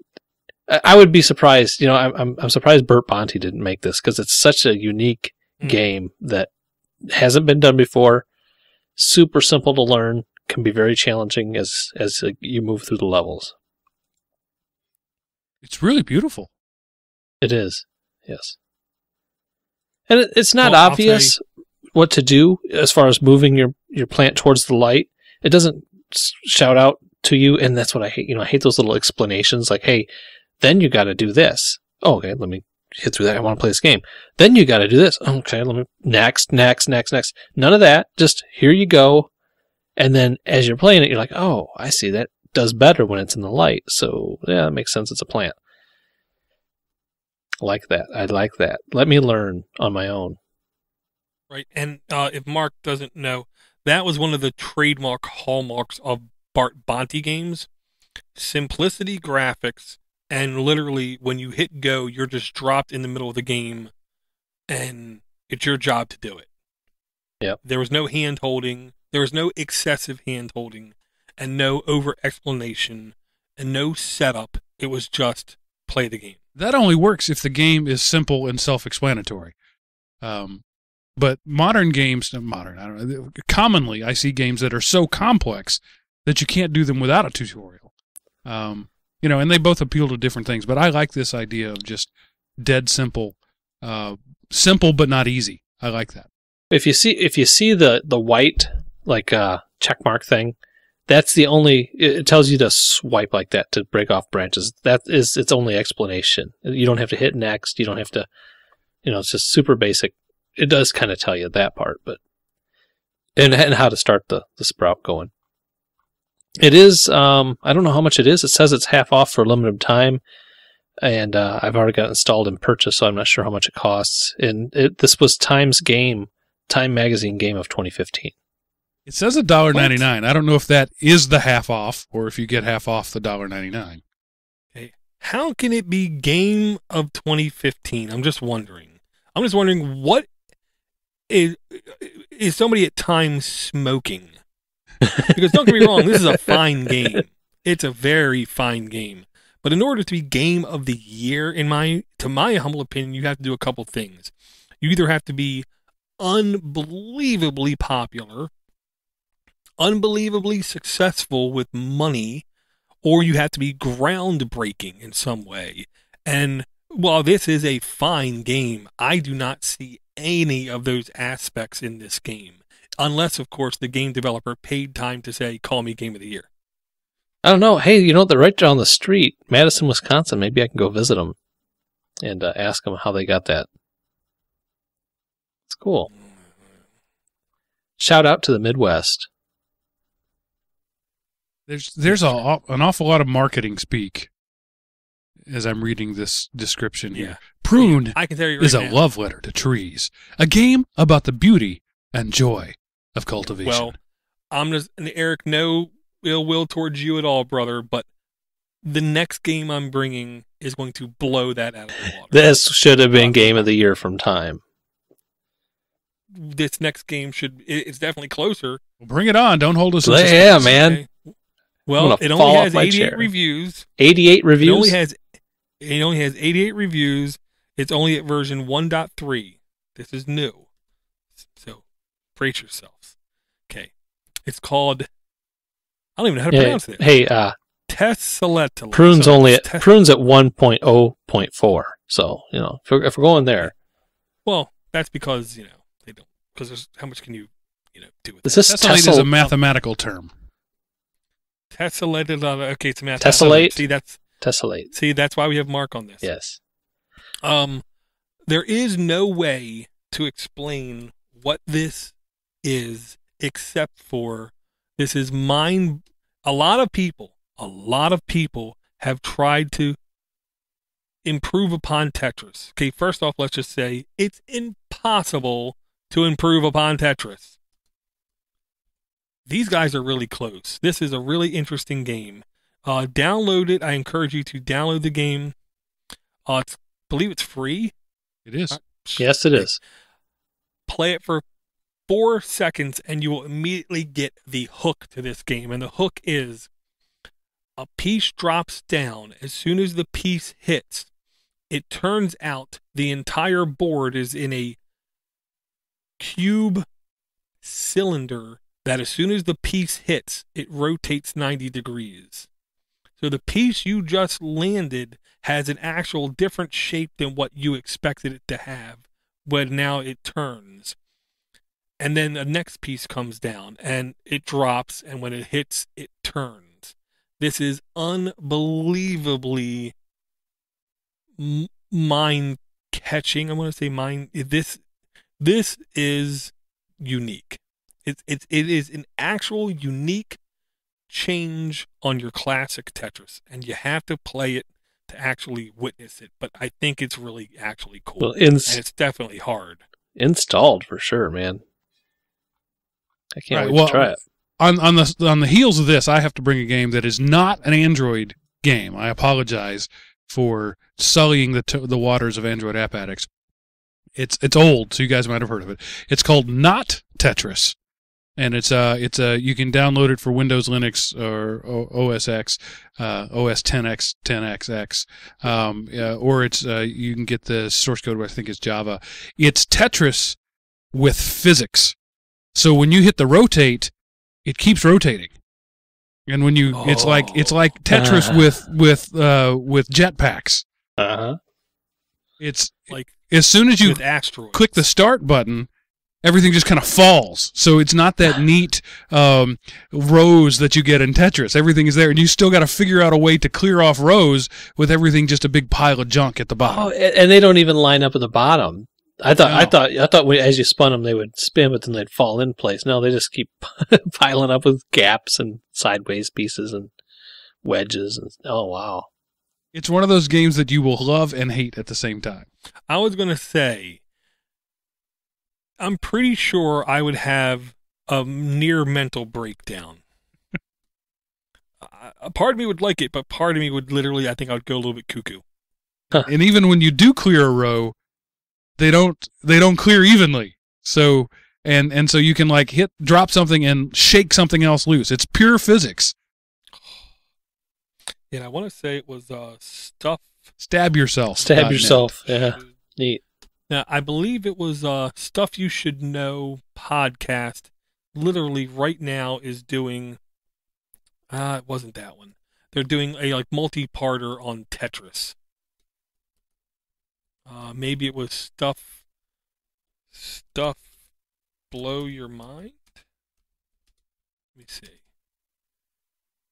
[SPEAKER 2] I- would be surprised, you know, I'm, I'm, I'm surprised Bart Bonte didn't make this because it's such a unique
[SPEAKER 3] Hmm.
[SPEAKER 2] game that hasn't been done before. Super simple to learn, can be very challenging as as uh, you move through the levels.
[SPEAKER 1] It's really beautiful.
[SPEAKER 2] It is, yes. And it, it's not
[SPEAKER 3] Well,
[SPEAKER 2] obvious what to do as far as moving your your plant towards the light. It doesn't shout out to you, and that's what I hate. You know, I hate those little explanations like, "Hey, then you got to do this." Oh, okay, let me hit through that. I want to play this game. Then you got to do this. Okay, let me next, next, next, next. None of that. Just here you go. And then as you're playing it, you're like, "Oh, I see that does better when it's in the light." So yeah, that makes sense. It's a plant. I like that. I like that. Let me learn on my own.
[SPEAKER 3] Right. And uh, if Mark doesn't know, that was one of the trademark hallmarks of Bart Bonte games simplicity graphics. And literally, when you hit go, you're just dropped in the middle of the game, and it's your job to do it.
[SPEAKER 2] Yep.
[SPEAKER 3] There was no hand holding, there was no excessive hand holding, and no over explanation, and no setup. It was just play the game.
[SPEAKER 1] That only works if the game is simple and self-explanatory. Um, but modern games, modern, I don't know. Commonly, I see games that are so complex that you can't do them without a tutorial. Um, you know, and they both appeal to different things. But I like this idea of just dead simple, uh, simple but not easy. I like that.
[SPEAKER 2] If you see if you see the the white like uh check mark thing, that's the only it tells you to swipe like that to break off branches. That is its only explanation. You don't have to hit next, you don't have to you know, it's just super basic. It does kind of tell you that part, but and and how to start the the sprout going. It is um I don't know how much it is. It says it's half off for a limited time. And uh, I've already got it installed and purchased, so I'm not sure how much it costs. And it, this was Time's game Time Magazine game of 2015.
[SPEAKER 1] It says a dollar ninety nine. I don't know if that is the half off or if you get half off the dollar ninety nine.
[SPEAKER 3] How can it be game of 2015? I'm just wondering. I'm just wondering what is is somebody at times smoking? Because don't get me wrong, this is a fine game. It's a very fine game. But in order to be game of the year, in my to my humble opinion, you have to do a couple things. You either have to be unbelievably popular, unbelievably successful with money, or you have to be groundbreaking in some way. And while this is a fine game, I do not see any of those aspects in this game. Unless, of course, the game developer paid time to say, call me game of the year.
[SPEAKER 2] I don't know. Hey, you know, they're right down the street, Madison, Wisconsin. Maybe I can go visit them and uh, ask them how they got that. It's cool. Shout out to the Midwest.
[SPEAKER 1] There's there's a, an awful lot of marketing speak as I'm reading this description here. Prune
[SPEAKER 3] I can tell you right
[SPEAKER 1] is a love letter to trees, a game about the beauty and joy of cultivation.
[SPEAKER 3] Well, I'm just and Eric, no ill will towards you at all, brother. But the next game I'm bringing is going to blow that out of the water.
[SPEAKER 2] This should have been game of the year from Time.
[SPEAKER 3] this next game should it's definitely closer.
[SPEAKER 1] Well, bring it on. Don't hold us. in
[SPEAKER 2] Yeah, man.
[SPEAKER 3] Okay. Well,
[SPEAKER 2] gonna
[SPEAKER 3] it
[SPEAKER 2] fall
[SPEAKER 3] only
[SPEAKER 2] off
[SPEAKER 3] has
[SPEAKER 2] my
[SPEAKER 3] 88
[SPEAKER 2] chair.
[SPEAKER 3] reviews.
[SPEAKER 2] 88
[SPEAKER 3] It
[SPEAKER 2] reviews.
[SPEAKER 3] only has it only has 88 reviews. It's only at version 1.3. This is new. So brace yourselves. Okay. It's called I don't even know how to
[SPEAKER 2] Yeah,
[SPEAKER 3] pronounce it.
[SPEAKER 2] hey, uh,
[SPEAKER 3] Tesselletta.
[SPEAKER 2] prunes
[SPEAKER 3] So
[SPEAKER 2] only
[SPEAKER 3] it's
[SPEAKER 2] at
[SPEAKER 3] te-
[SPEAKER 2] prunes at 1.0.4. So you know, if we're, if we're going there,
[SPEAKER 3] Well, that's because, you know, they don't because there's how much can you, you know, do with
[SPEAKER 2] is
[SPEAKER 3] it?
[SPEAKER 2] this
[SPEAKER 1] Tessellate is a mathematical term.
[SPEAKER 3] Tesselletta. Okay, it's a math.
[SPEAKER 2] Tessellate?
[SPEAKER 3] See, that's
[SPEAKER 2] Tessellate.
[SPEAKER 3] see, that's why we have Mark on this.
[SPEAKER 2] Yes.
[SPEAKER 3] Um, there is no way to explain what this is except for this is mind. a lot of people, a lot of people have tried to improve upon Tetris. Okay, first off, let's just say it's impossible to improve upon Tetris. These guys are really close. This is a really interesting game. Uh, download it. I encourage you to download the game. Uh, it's, I believe it's free.
[SPEAKER 1] It is.
[SPEAKER 3] Uh,
[SPEAKER 2] Yes, it is.
[SPEAKER 3] play it for four seconds and you will immediately get the hook to this game. And the hook is a piece drops down. As soon as the piece hits, it turns out the entire board is in a cube cylinder that as soon as the piece hits, it rotates 90 degrees. So the piece you just landed has an actual different shape than what you expected it to have, but now it turns. And then the next piece comes down and it drops, and when it hits, it turns. This is unbelievably mind catching. I want to say mind. This this is unique. It's it's it is an actual unique change on your classic Tetris, and you have to play it to actually witness it. But I think it's really actually cool,
[SPEAKER 2] Well, ins-
[SPEAKER 3] and it's definitely hard.
[SPEAKER 2] installed for sure, man. I can't
[SPEAKER 1] Right,
[SPEAKER 2] wait
[SPEAKER 1] well,
[SPEAKER 2] to try it.
[SPEAKER 1] on on the on the heels of this, I have to bring a game that is not an Android game. I apologize for sullying the to- the waters of Android App Addicts. It's it's old, so you guys might have heard of it. It's called Not Tetris, and it's uh it's uh you can download it for Windows, Linux, or o- OS X, uh, OS 10x, 10xx, um, uh, or it's uh, you can get the source code. I think is Java. It's Tetris with physics. So when you hit the rotate, it keeps rotating. And when you, it's like it's like Tetris
[SPEAKER 2] Ah.
[SPEAKER 1] with with uh, with jetpacks.
[SPEAKER 2] Uh huh.
[SPEAKER 1] It's
[SPEAKER 3] Like
[SPEAKER 1] as soon as you click the start button, everything just kind of falls. So it's not that neat um, rows that you get in Tetris. Everything is there, and you still got to figure out a way to clear off rows with everything just a big pile of junk at the
[SPEAKER 2] Oh,
[SPEAKER 1] bottom.
[SPEAKER 2] and and they don't even line up at the bottom. I thought, I thought, I thought when, as you spun them, they would spin, but then they'd fall in place. No, they just keep piling up with gaps and sideways pieces and wedges. And oh wow,
[SPEAKER 1] It's one of those games that you will love and hate at the same time.
[SPEAKER 3] I was gonna say, I'm pretty sure I would have a near mental breakdown. Uh, a part of me would like it, but part of me would literally, I think I would go a little bit cuckoo.
[SPEAKER 1] and even when you do clear a row they don't they don't clear evenly so and and so you can like hit drop something and shake something else loose it's pure physics
[SPEAKER 3] And I want to say it was uh, stuff.
[SPEAKER 1] stab yourself
[SPEAKER 2] stab
[SPEAKER 1] dot net.
[SPEAKER 2] yourself. Yeah, neat.
[SPEAKER 3] Now I believe it was uh, stuff you should know podcast. Literally right now is doing. Uh, it wasn't that one. They're doing a like multi-parter on Tetris. Uh, maybe it was stuff. Stuff blow your mind. Let me see.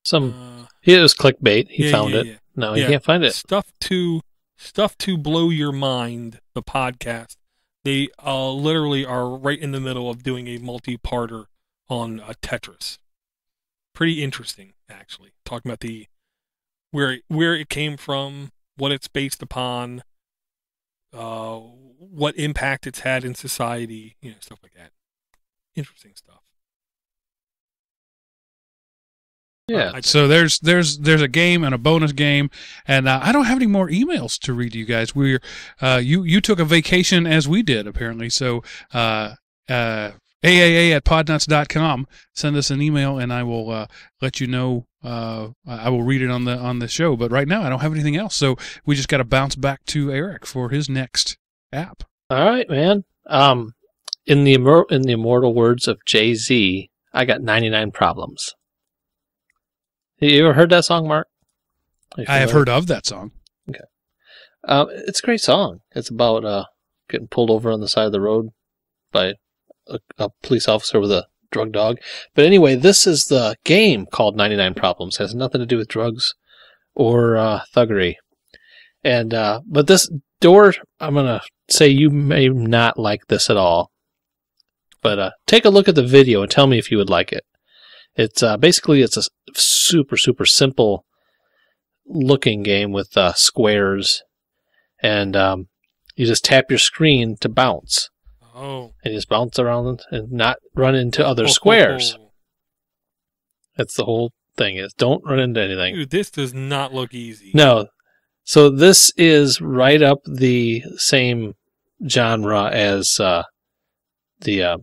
[SPEAKER 2] Some
[SPEAKER 3] Uh,
[SPEAKER 2] it was clickbait. He
[SPEAKER 3] yeah,
[SPEAKER 2] found
[SPEAKER 3] yeah,
[SPEAKER 2] it.
[SPEAKER 3] yeah.
[SPEAKER 2] No, you can't find it.
[SPEAKER 3] Stuff to stuff to blow your mind. The podcast. They uh, literally are right in the middle of doing a multi-parter on uh, Tetris. Pretty interesting, actually. Talking about the where where it came from, what it's based upon, uh, what impact it's had in society, you know, stuff like that. Interesting stuff.
[SPEAKER 2] Yeah.
[SPEAKER 3] I,
[SPEAKER 1] so there's there's there's a game and a bonus game and uh, i don't have any more emails to read to you guys we're uh, you you took a vacation as we did apparently so uh, uh, aaa at podnutz.com send us an email and i will uh, let you know uh, i will read it on the on the show but right now i don't have anything else so we just got to bounce back to eric for his next app
[SPEAKER 2] All right, man. Um, in the immor- in the immortal words of Jay Z, I got ninety nine problems. You ever heard that song, Mark?
[SPEAKER 1] I have heard of that song
[SPEAKER 2] Um, it's a great song. It's about uh, getting pulled over on the side of the road by a, a police officer with a drug dog. But anyway, this is the game called 99 Problems. It has nothing to do with drugs or uh, thuggery. And uh, but this door, I'm gonna say you may not like this at all. But uh, take a look at the video and tell me if you would like it. It's uh, basically it's a super super simple looking game with uh, squares, and um, you just tap your screen to bounce,
[SPEAKER 3] Oh.
[SPEAKER 2] and you just bounce around and not run into other squares. That's the whole thing. Is don't run into anything.
[SPEAKER 3] Dude, this does not look easy.
[SPEAKER 2] No. So this is right up the same genre as uh, the uh,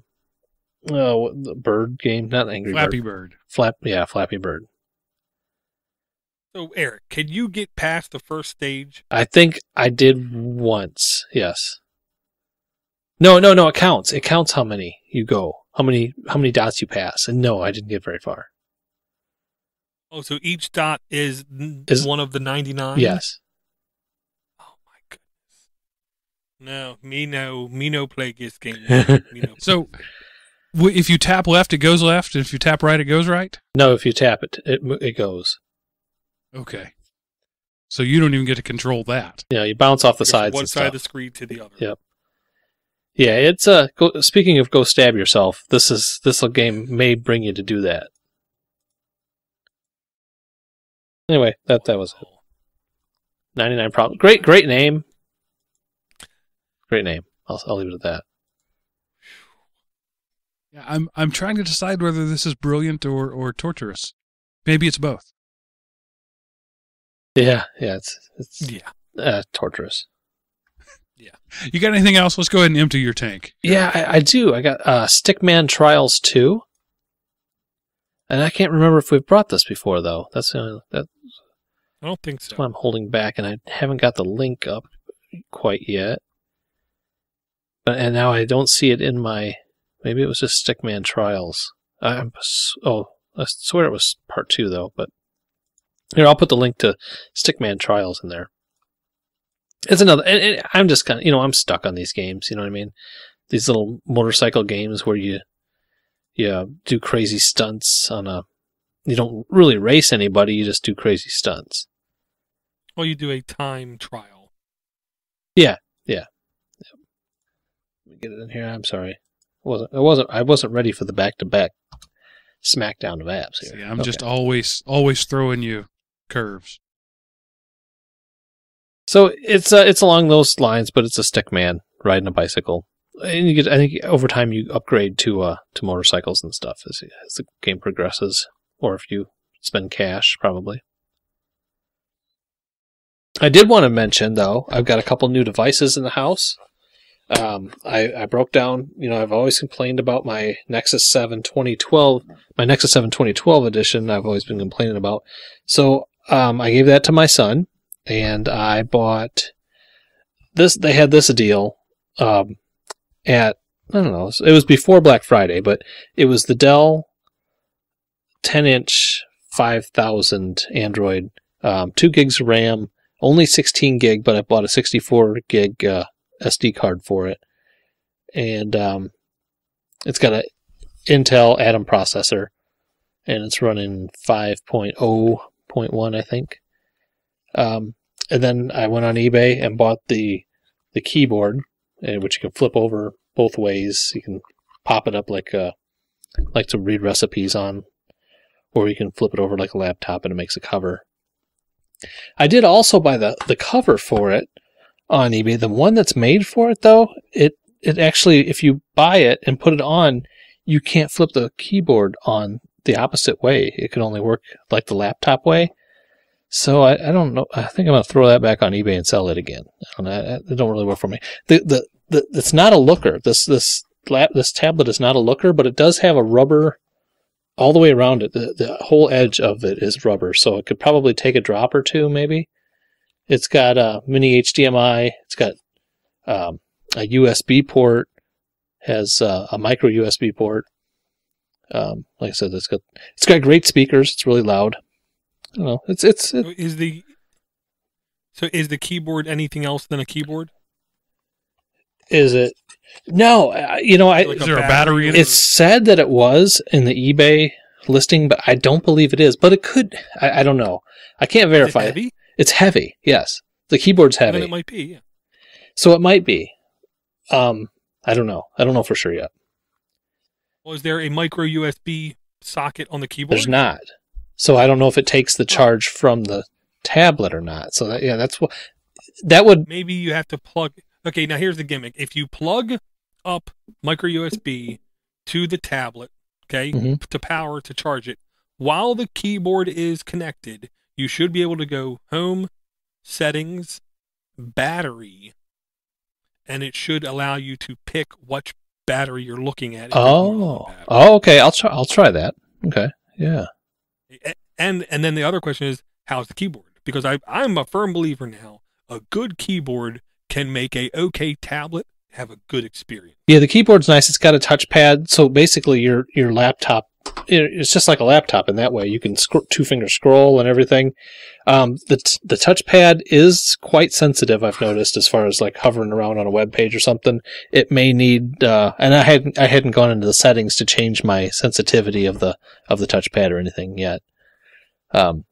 [SPEAKER 2] oh, the bird game, not Angry
[SPEAKER 1] Flappy
[SPEAKER 2] Bird.
[SPEAKER 1] Bird.
[SPEAKER 2] Flap, yeah, Flappy Bird.
[SPEAKER 3] So, Eric, can you get past the first stage?
[SPEAKER 2] I think I did once. Yes. No, no, no. It counts. It counts how many you go, how many how many dots you pass. And no, I didn't get very far.
[SPEAKER 3] Oh, so each dot is,
[SPEAKER 2] Is-
[SPEAKER 3] one of the 99?
[SPEAKER 2] Yes.
[SPEAKER 3] Oh, my goodness. No, me no. Me no play this game. Me no.
[SPEAKER 1] So, w- if you tap left, it goes left. And if you tap right, it goes right.
[SPEAKER 2] no, if you tap it, it it goes.
[SPEAKER 1] Okay. So you don't even get to control that.
[SPEAKER 2] Yeah, you bounce off the
[SPEAKER 3] Goes from
[SPEAKER 2] sides
[SPEAKER 3] one
[SPEAKER 2] and
[SPEAKER 3] side
[SPEAKER 2] stuff.
[SPEAKER 3] of the screen to the other.
[SPEAKER 2] Yep. Yeah, it's uh go, speaking of go stab yourself. This is this game may bring you to do that. Anyway, that that was it. 99 problem. Great great name. Great name. I'll I'll leave it at that.
[SPEAKER 1] Yeah, I'm I'm trying to decide whether this is brilliant or or torturous. Maybe it's both.
[SPEAKER 2] Yeah, yeah, it's it's
[SPEAKER 3] Yeah.
[SPEAKER 2] uh, torturous.
[SPEAKER 1] Yeah, you got anything else? Let's go ahead and empty your tank.
[SPEAKER 2] Yeah, I, I do. I got uh Stickman Trials 2. And I can't remember if we've brought this before though. That's the only, that,
[SPEAKER 3] I don't think so.
[SPEAKER 2] That's
[SPEAKER 3] so.
[SPEAKER 2] why I'm holding back, and I haven't got the link up quite yet. But and now I don't see it in my. Maybe it was just Stickman Trials. I'm oh, I swear it was part two though. But here, I'll put the link to Stickman Trials in there. It's another. And, and I'm just kind of you know I'm stuck on these games. You know what I mean? These little motorcycle games where you you uh, do crazy stunts on a. You don't really race anybody. You just do crazy stunts.
[SPEAKER 3] Well, you do a time trial. Yeah, yeah. yeah.
[SPEAKER 2] Let me get it in here. I'm sorry. I wasn't I wasn't I wasn't ready for the back to back smackdown of apps here.
[SPEAKER 1] See, I'm
[SPEAKER 2] Okay.
[SPEAKER 1] just always always throwing you curves.
[SPEAKER 2] so it's uh, it's along those lines, but it's a stick man riding a bicycle, and you get I think over time you upgrade to uh to motorcycles and stuff as, as the game progresses, or if you spend cash, probably. I did want to mention though, I've got a couple new devices in the house. Um, I, I broke down, you know, I've always complained about my Nexus 7 2012, my Nexus 7 2012 edition, I've always been complaining about. So, um, I gave that to my son and I bought this, they had this deal, um, at, I don't know, it was before Black Friday, but it was the Dell 10 inch 5000 Android, um, 2 gigs of RAM, only 16 gig, but I bought a 64 gig, uh, SD card for it, and um, it's got an Intel Atom processor, and it's running 5.0.1, I think. Um, and then I went on eBay and bought the the keyboard, uh, which you can flip over both ways. You can pop it up like uh like to read recipes on, or you can flip it over like a laptop and it makes a cover. I did also buy the the cover for it on eBay. The one that's made for it though, it it actually if you buy it and put it on, you can't flip the keyboard on the opposite way. It can only work like the laptop way. So I, I don't know. I think I'm gonna throw that back on eBay and sell it again. I don't. It don't really work for me. The the, the it's not a looker. This this lap this tablet is not a looker, but it does have a rubber all the way around it. The the whole edge of it is rubber, so it could probably take a drop or two, maybe. It's got a mini HDMI. It's got um, a USB port. Has uh, a micro USB port. Um, like I said, it's got it's got great speakers. It's really loud. I don't know. It's it's it,
[SPEAKER 3] Is the so is the keyboard anything else than a keyboard?
[SPEAKER 2] is it. No, uh, you know, I
[SPEAKER 3] Like
[SPEAKER 1] Is there a battery in it?
[SPEAKER 2] it's said that it was in the eBay listing, but I don't believe it is. But it could. I, I don't know. I can't
[SPEAKER 3] Is
[SPEAKER 2] verify. it.
[SPEAKER 3] heavy?
[SPEAKER 2] It's heavy. Yes, the keyboard's
[SPEAKER 3] Then
[SPEAKER 2] heavy.
[SPEAKER 3] it might be. Yeah.
[SPEAKER 2] So it might be. Um, I don't know. I don't know for sure yet.
[SPEAKER 3] Well, is there a micro USB socket on the keyboard?
[SPEAKER 2] There's not. So I don't know if it takes the charge from the tablet or not. So that, yeah, that's what that would.
[SPEAKER 3] Maybe you have to plug. Okay, now here's the gimmick. If you plug up micro USB to the tablet, okay,
[SPEAKER 2] Mhm.
[SPEAKER 3] to power to charge it, while the keyboard is connected, you should be able to go home, settings, battery, and it should allow you to pick which battery you're looking at. if you're going on
[SPEAKER 2] Oh, oh, okay. I'll try. I'll try that. Okay. Yeah.
[SPEAKER 3] And and then the other question is how's the keyboard because i i'm a firm believer now a good keyboard can make a okay tablet have a good experience
[SPEAKER 2] Yeah, the keyboard's nice. It's got a touchpad, so basically your your laptop, it's just like a laptop in that way. You can two finger scroll and everything. Um, the t- the touchpad is quite sensitive. I've noticed as far as like hovering around on a web page or something. It may need, uh, and I hadn't I hadn't gone into the settings to change my sensitivity of the of the touchpad or anything yet. Um,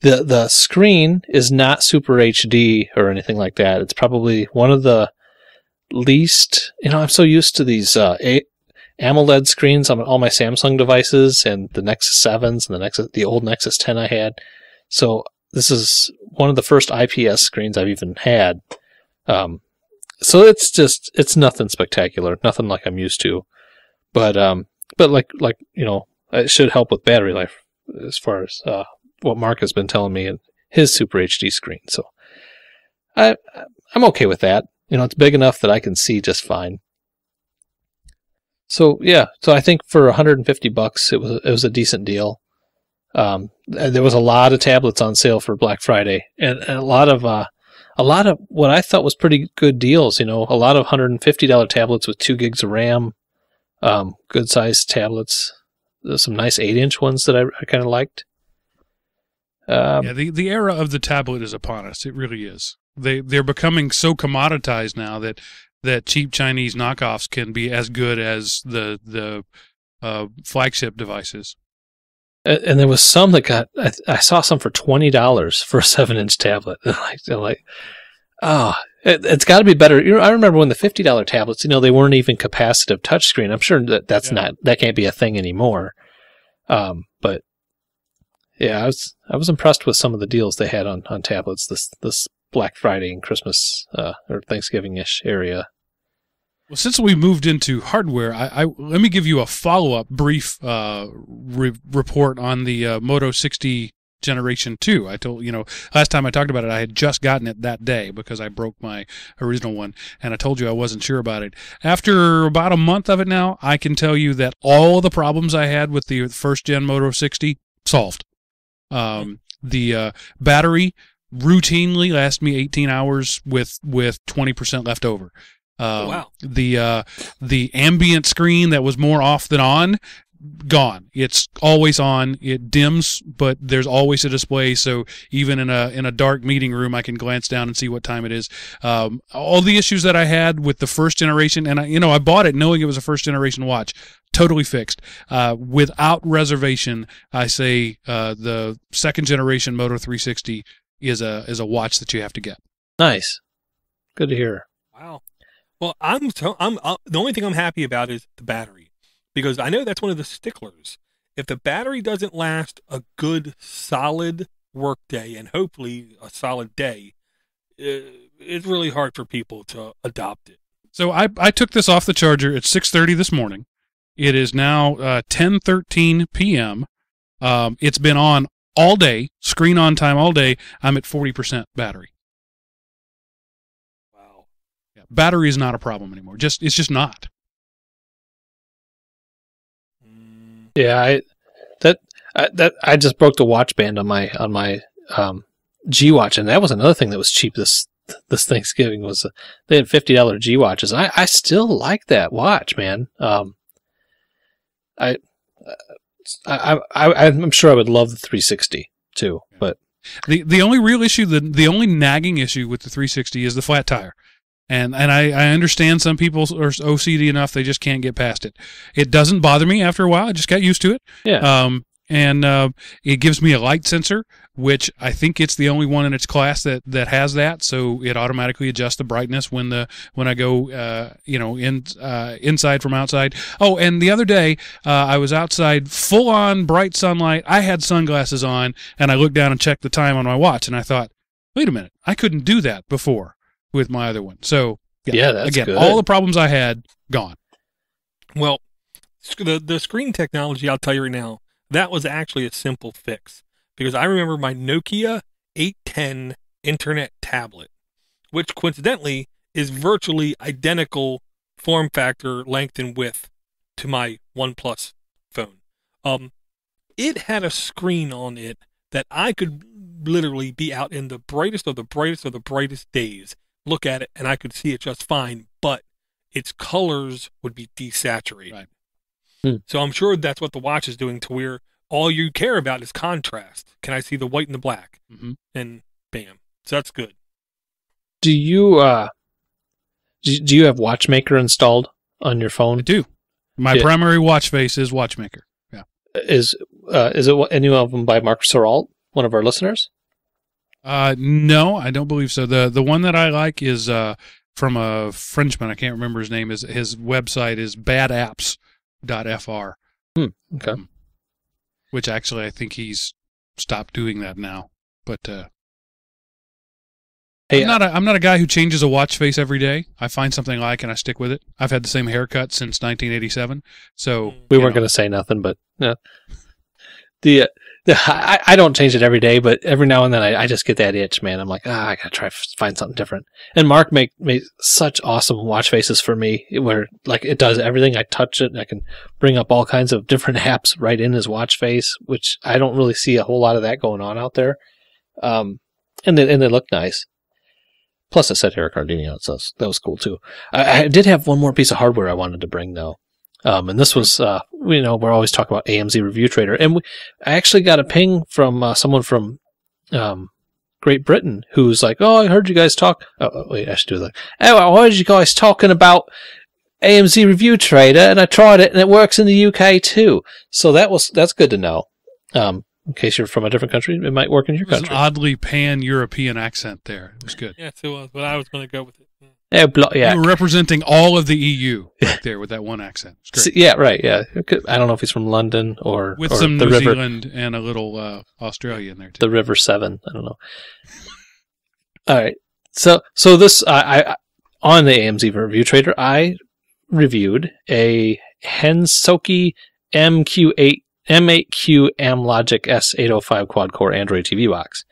[SPEAKER 2] the the screen is not Super HD or anything like that. It's probably one of the least you know i'm so used to these uh amoled screens on all my samsung devices and the nexus 7s and the nexus the old nexus 10 i had. So this is one of the first ips screens i've even had. Um so it's just it's nothing spectacular nothing like i'm used to. But um but like like you know it should help with battery life as far as uh what mark has been telling me in his super hd screen. So i i'm okay with that. You know, it's big enough that I can see just fine. So yeah, so I think for 150 bucks, it was it was a decent deal. Um, and there was a lot of tablets on sale for Black Friday, and, and a lot of uh, a lot of what I thought was pretty good deals. You know, a lot of 150 dollar tablets with two gigs of RAM, um, good sized tablets. There's some nice eight inch ones that I, I kind of liked. Um,
[SPEAKER 1] yeah, the, the era of the tablet is upon us. It really is. They they're becoming so commoditized now that that cheap Chinese knockoffs can be as good as the the uh, flagship devices.
[SPEAKER 2] And, there was some that got I, I saw some for twenty dollars for a seven inch tablet. Like, like, oh, it, it's got to be better. You know, I remember when the fifty dollar tablets, you know, they weren't even capacitive touchscreen. I'm sure that that's
[SPEAKER 1] Yeah.
[SPEAKER 2] not that can't be a thing anymore. Um, but yeah, I was I was impressed with some of the deals they had on on tablets this this Black Friday and Christmas uh, or Thanksgiving ish area.
[SPEAKER 1] Well, since we moved into hardware, I, I let me give you a follow up brief uh, re- report on the uh, Moto 60 Generation 2. I told you know last time I talked about it, I had just gotten it that day because I broke my original one, and I told you I wasn't sure about it. After about a month of it now, I can tell you that all the problems I had with the first gen Moto 60 solved. Um, the uh, battery routinely lasts me 18 hours with with 20% left over. Um,
[SPEAKER 3] wow.
[SPEAKER 1] The uh, the ambient screen that was more off than on, gone. It's always on. It dims, but there's always a display. So even in a in a dark meeting room, I can glance down and see what time it is. Um, all the issues that I had with the first generation, and I, you know, I bought it knowing it was a first generation watch, totally fixed. Uh, without reservation, I say uh, the second generation Moto 360 is a is a watch that you have to get.
[SPEAKER 2] Nice, good to hear.
[SPEAKER 3] Wow. Well, I'm uh, the only thing I'm happy about is the battery because I know that's one of the sticklers. If the battery doesn't last a good solid work day and hopefully a solid day, uh, it's really hard for people to adopt it.
[SPEAKER 1] So I, I took this off the charger at 6:30 this morning. It is now uh, 10:13 p.m. Um, it's been on all day, screen on time all day. I'm at 40% battery. Battery is not a problem anymore. Just it's just not.
[SPEAKER 3] Mm,
[SPEAKER 2] Yeah, I that I, that I just broke the watch band on my on my um, G watch, and that was another thing that was cheap this this Thanksgiving was uh, they had fifty dollar G watches. I I still like that watch, man. Um, I, I I I'm sure I would love the 360 too, but
[SPEAKER 1] The the only real issue, the the only nagging issue with the 360 is the flat tire. And and I, I understand some people are OCD enough they just can't get past it. It doesn't bother me after a while. I just got used to it.
[SPEAKER 2] yeah,
[SPEAKER 1] Um, and uh, it gives me a light sensor, which I think it's the only one in its class that that has that. So it automatically adjusts the brightness when the when I go, uh, you know, in uh, inside from outside. Oh, and the other day uh, I was outside, full on bright sunlight. I had sunglasses on, and I looked down and checked the time on my watch, and I thought, wait a minute, I couldn't do that before with my other one. So
[SPEAKER 2] Yeah, that's
[SPEAKER 1] again,
[SPEAKER 2] good.
[SPEAKER 1] all the problems I had gone.
[SPEAKER 3] Well, the the screen technology, I'll tell you right now, that was actually a simple fix because I remember my Nokia 810 internet tablet, which coincidentally is virtually identical form factor, length, and width to my OnePlus phone. Um, it had a screen on it that I could literally be out in the brightest of the brightest of the brightest days, look at it, and I could see it just fine, but its colors would be desaturated.
[SPEAKER 1] Right.
[SPEAKER 2] Hmm.
[SPEAKER 3] So I'm sure that's what the watch is doing to where all you care about is contrast. Can I see the white and the black?
[SPEAKER 1] hmm
[SPEAKER 3] And bam. So that's good.
[SPEAKER 2] Do you uh do, do you have Watchmaker installed on your phone?
[SPEAKER 1] I do. My
[SPEAKER 2] Yeah.
[SPEAKER 1] primary watch face is Watchmaker. Yeah.
[SPEAKER 2] Is uh is it any of them by Mark Soralt, one of our listeners?
[SPEAKER 1] Uh, no, I don't believe so. the The one that I like is uh, from a Frenchman. I can't remember his name. His his website is badapps.fr.
[SPEAKER 2] Hmm, okay.
[SPEAKER 1] Um, which actually, I think he's stopped doing that now. But uh,
[SPEAKER 2] Hey,
[SPEAKER 1] I'm not a, I'm not a guy who changes a watch face every day. I find something I like and I stick with it. I've had the same haircut since 1987. So
[SPEAKER 2] we weren't going to say nothing, but yeah. the, uh, the I, I don't change it every day, but every now and then I, I just get that itch, man. I'm like, ah, I gotta try to find something different. And Mark make made such awesome watch faces for me, where like it does everything. I touch it, and I can bring up all kinds of different apps right in his watch face, which I don't really see a whole lot of that going on out there. Um, and they and they look nice. Plus, I said Eric Arduini on it, so that was cool too. I, I did have one more piece of hardware I wanted to bring though. Um, and this was, uh, you know, we're always talking about AMZ Review Trader, and we, I actually got a ping from uh, someone from um, Great Britain who's like, "Oh, I heard you guys talk." Oh, oh, wait, I should do that. Oh, I heard you guys talking about AMZ Review Trader, and I tried it, and it works in the UK too. So that was that's good to know. Um, in case you're from a different country, it might work in your
[SPEAKER 1] It was an
[SPEAKER 2] country.
[SPEAKER 1] oddly pan European accent there. It was good.
[SPEAKER 3] Yes, it was, but I was going to go with it. Yeah.
[SPEAKER 1] You were representing all of the EU right there with that one accent. Great.
[SPEAKER 2] yeah, right, yeah. I don't know if he's from London or
[SPEAKER 1] With
[SPEAKER 2] or
[SPEAKER 1] some
[SPEAKER 2] the
[SPEAKER 1] New
[SPEAKER 2] river,
[SPEAKER 1] Zealand and a little uh, Australia in there too.
[SPEAKER 2] the River Seven. I don't know. All right, so so this I, I on the AMZ Review Trader, I reviewed a Hensoki MQ8 M8Q Amlogic S805 quad core Android TV box.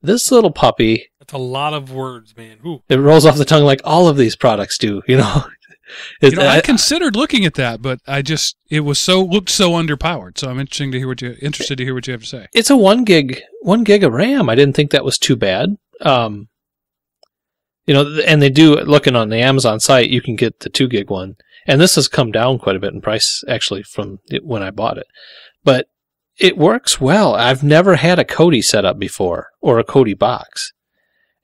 [SPEAKER 2] This little puppy,
[SPEAKER 3] That's a lot of words, man. Ooh.
[SPEAKER 2] it rolls off the tongue like all of these products do. You know,
[SPEAKER 1] You know, I
[SPEAKER 2] I-
[SPEAKER 1] considered looking at that, but I just it was so looked so underpowered. So I'm interesting to hear what you interested to hear what you have to say.
[SPEAKER 2] it's a one gig one gig of RAM. I didn't think that was too bad. Um, you know, and they do looking on the Amazon site, you can get the two gig one, and this has come down quite a bit in price actually from it when I bought it, but it works well. I've never had a Kodi setup before or a Kodi box,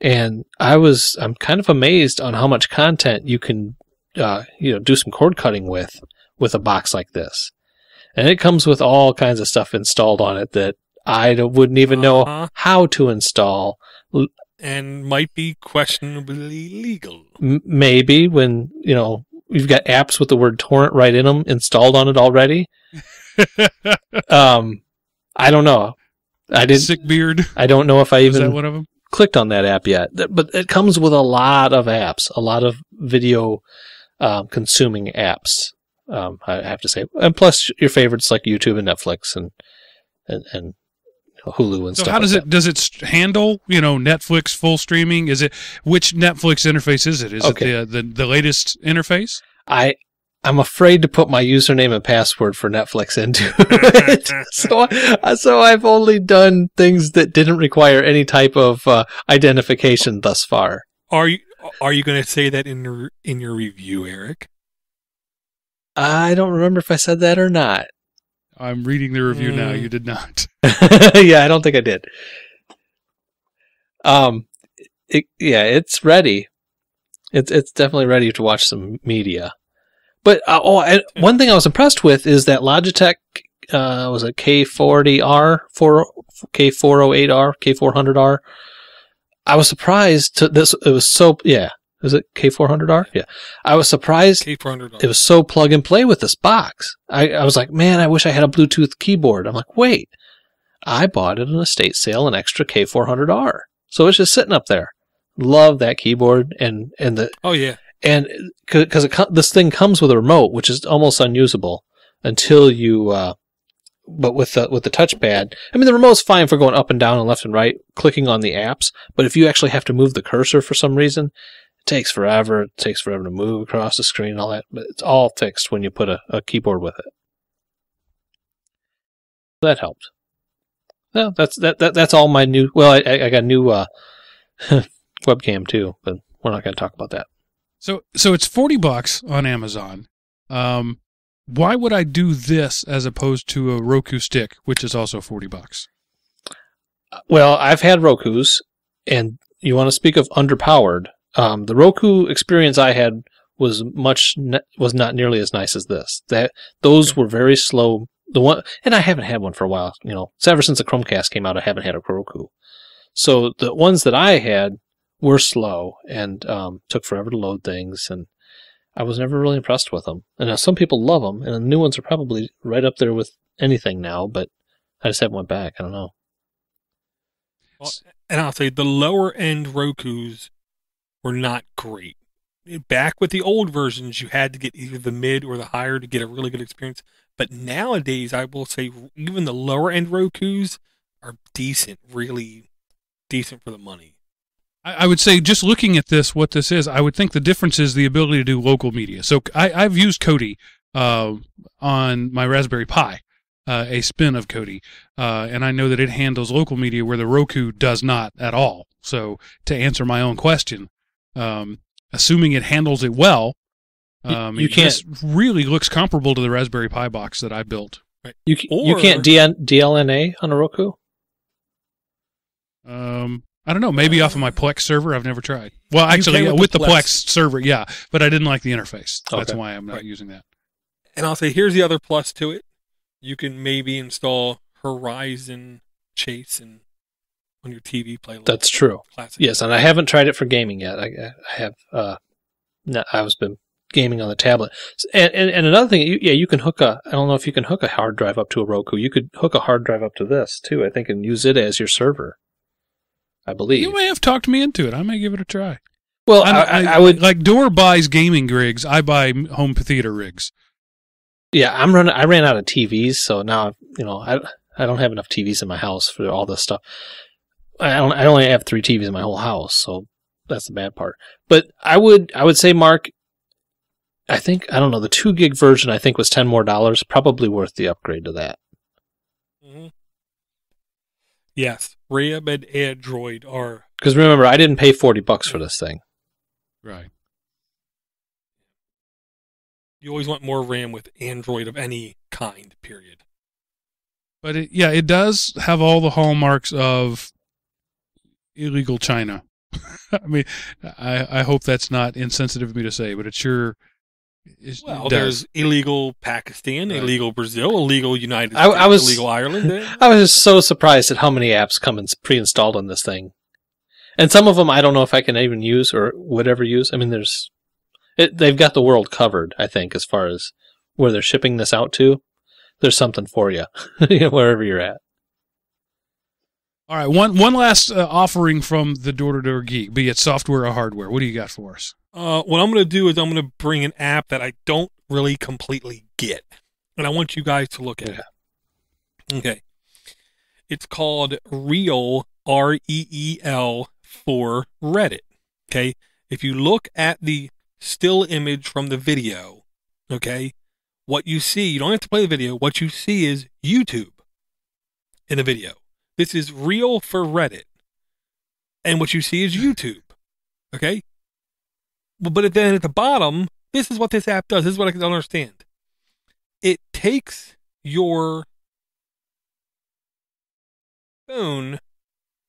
[SPEAKER 2] and I was I'm kind of amazed on how much content you can uh, you know do some cord cutting with with a box like this, and it comes with all kinds of stuff installed on it that I wouldn't even know
[SPEAKER 3] Uh-huh.
[SPEAKER 2] how to install.
[SPEAKER 3] And might be questionably legal.
[SPEAKER 2] M- maybe when you know you've got apps with the word torrent right in them installed on it already. Um, I don't know. I didn't.
[SPEAKER 1] Sick beard.
[SPEAKER 2] I don't know if I even.
[SPEAKER 1] Is that one of them?
[SPEAKER 2] Clicked on that app yet. But it comes with a lot of apps, a lot of video um, consuming apps. Um, I have to say, and plus your favorites like YouTube and Netflix and and, and Hulu and stuff.
[SPEAKER 1] So
[SPEAKER 2] stuff.
[SPEAKER 1] how does
[SPEAKER 2] like
[SPEAKER 1] it does it handle you know Netflix full streaming? Is it which Netflix interface is it? Is
[SPEAKER 2] Okay.
[SPEAKER 1] it the, the the latest interface?
[SPEAKER 2] I I'm afraid to put my username and password for Netflix into it. so I- so I've only done things that didn't require any type of uh, identification thus far.
[SPEAKER 3] Are you are you going to say that in your in your review, Eric?
[SPEAKER 2] I don't remember if I said that or not.
[SPEAKER 1] I'm reading the review now.
[SPEAKER 3] Mm.
[SPEAKER 1] You did not.
[SPEAKER 2] yeah, I don't think I did. Um, it, yeah, it's ready. It's it's definitely ready to watch some media. But uh, oh, and one thing I was impressed with is that Logitech uh, was it K40R, 4, K408R, K400R. I was surprised to this. It was so, yeah. Is it K400R? Yeah. I was surprised
[SPEAKER 3] K four hundred.
[SPEAKER 2] it was so plug and play with this box. I, I was like, man, I wish I had a Bluetooth keyboard. I'm like, wait, I bought at an estate sale, an extra K400R. So it's just sitting up there. Love that keyboard and, and the,
[SPEAKER 3] Oh yeah.
[SPEAKER 2] And because this thing comes with a remote, which is almost unusable until you. Uh, but with the with the touchpad, I mean the remote's fine for going up and down and left and right, clicking on the apps. But if you actually have to move the cursor for some reason, it takes forever. It takes forever to move across the screen, and all that. But it's all fixed when you put a, a keyboard with it. That helped. No, that's that, that that's all my new. Well, I I got a new uh, webcam too, but we're not going to talk about that.
[SPEAKER 1] So so it's forty bucks on Amazon. Um, why would I do this as opposed to a Roku stick, which is also forty bucks?
[SPEAKER 2] Well, I've had Roku's, and you want to speak of underpowered. Um, the Roku experience I had was much ne- was not nearly as nice as this. That those were very slow. The one, and I haven't had one for a while. You know, ever since the Chromecast came out, I haven't had a Roku. So the ones that I had were slow and um, took forever to load things, and I was never really impressed with them. And now some people love them, and the new ones are probably right up there with anything now. But I just haven't went back. I don't know.
[SPEAKER 3] Well, and I'll say the lower end Roku's were not great. Back with the old versions, you had to get either the mid or the higher to get a really good experience. But nowadays, I will say even the lower end Roku's are decent, really decent for the money.
[SPEAKER 1] I, I would say just looking at this, what this is, I would think the difference is the ability to do local media. So I, I've used Kodi uh, on my Raspberry Pi, uh, a spin of Kodi, uh, and I know that it handles local media where the Roku does not at all. So to answer my own question, um, assuming it handles it well,
[SPEAKER 2] You-
[SPEAKER 1] um,
[SPEAKER 2] you
[SPEAKER 1] it
[SPEAKER 2] can't-
[SPEAKER 1] just really looks comparable to the Raspberry Pi box that I built.
[SPEAKER 2] You c- you can't DN, DLNA on a Roku.
[SPEAKER 1] Um, I don't know, maybe off of my Plex server. I've never tried. Well, actually,
[SPEAKER 3] with
[SPEAKER 1] with
[SPEAKER 3] the
[SPEAKER 1] the
[SPEAKER 3] Plex.
[SPEAKER 1] Plex server, yeah, but I didn't like the interface. That's
[SPEAKER 2] Okay.
[SPEAKER 1] why I'm not
[SPEAKER 3] Right.
[SPEAKER 1] using that.
[SPEAKER 3] And I'll say here's the other plus to it. You can maybe install Horizon Chase and on your TV playlist.
[SPEAKER 2] That's true.
[SPEAKER 3] classic.
[SPEAKER 2] Yes, and I haven't tried it for gaming yet. I, I have. Uh, no, I was been gaming on the tablet. And, and and another thing, you, yeah, you can hook a. I don't know if you can hook a hard drive up to a Roku. You could hook a hard drive up to this too. I think and use it as your server. I believe.
[SPEAKER 1] You may have talked me into it. I may give it a try.
[SPEAKER 2] well,
[SPEAKER 1] I,
[SPEAKER 2] I, I, I would.
[SPEAKER 1] like Door buys gaming rigs. I buy home theater rigs.
[SPEAKER 2] Yeah, I'm running. I ran out of TVs, so now you know I I don't have enough TVs in my house for all this stuff. I don't. I only have three TVs in my whole house, so that's the bad part. But I would I would say, Mark. I think I don't know the two gig version. I think was ten more dollars. Probably worth the upgrade to that.
[SPEAKER 3] Yes, RAM and Android are
[SPEAKER 2] Because remember, I didn't pay forty bucks for this thing.
[SPEAKER 1] Right.
[SPEAKER 3] you always want more RAM with Android of any kind. Period.
[SPEAKER 1] But it, yeah, it does have all the hallmarks of illegal China. I mean, I, I hope that's not insensitive of me to say, but it sure it,
[SPEAKER 3] Well,
[SPEAKER 1] does.
[SPEAKER 3] there's illegal Pakistan,
[SPEAKER 1] Right.
[SPEAKER 3] illegal Brazil, illegal United
[SPEAKER 2] I-
[SPEAKER 3] States,
[SPEAKER 2] I was-
[SPEAKER 3] illegal Ireland.
[SPEAKER 2] I was just so surprised at how many apps come in pre-installed on this thing, and some of them I don't know if I can even use or would ever use. I mean, there's it, they've got the world covered. I think as far as where they're shipping this out to, there's something for you, you know, wherever you're at.
[SPEAKER 1] all right, one one last uh, offering from the Door to Door Geek, be it software or hardware. What do you got for us?
[SPEAKER 3] Uh, what I'm going to do is I'm going to bring an app that I don't really completely get, and I want you guys to look at it. Okay, it's called Reel R E E L for Reddit. Okay, if you look at the still image from the video, okay, what you see, you don't have to play the video. What you see is YouTube in the video. This is Reel for Reddit, and what you see is YouTube. Okay. But then at the bottom, this is what this app does. This is what I can understand. It takes your phone,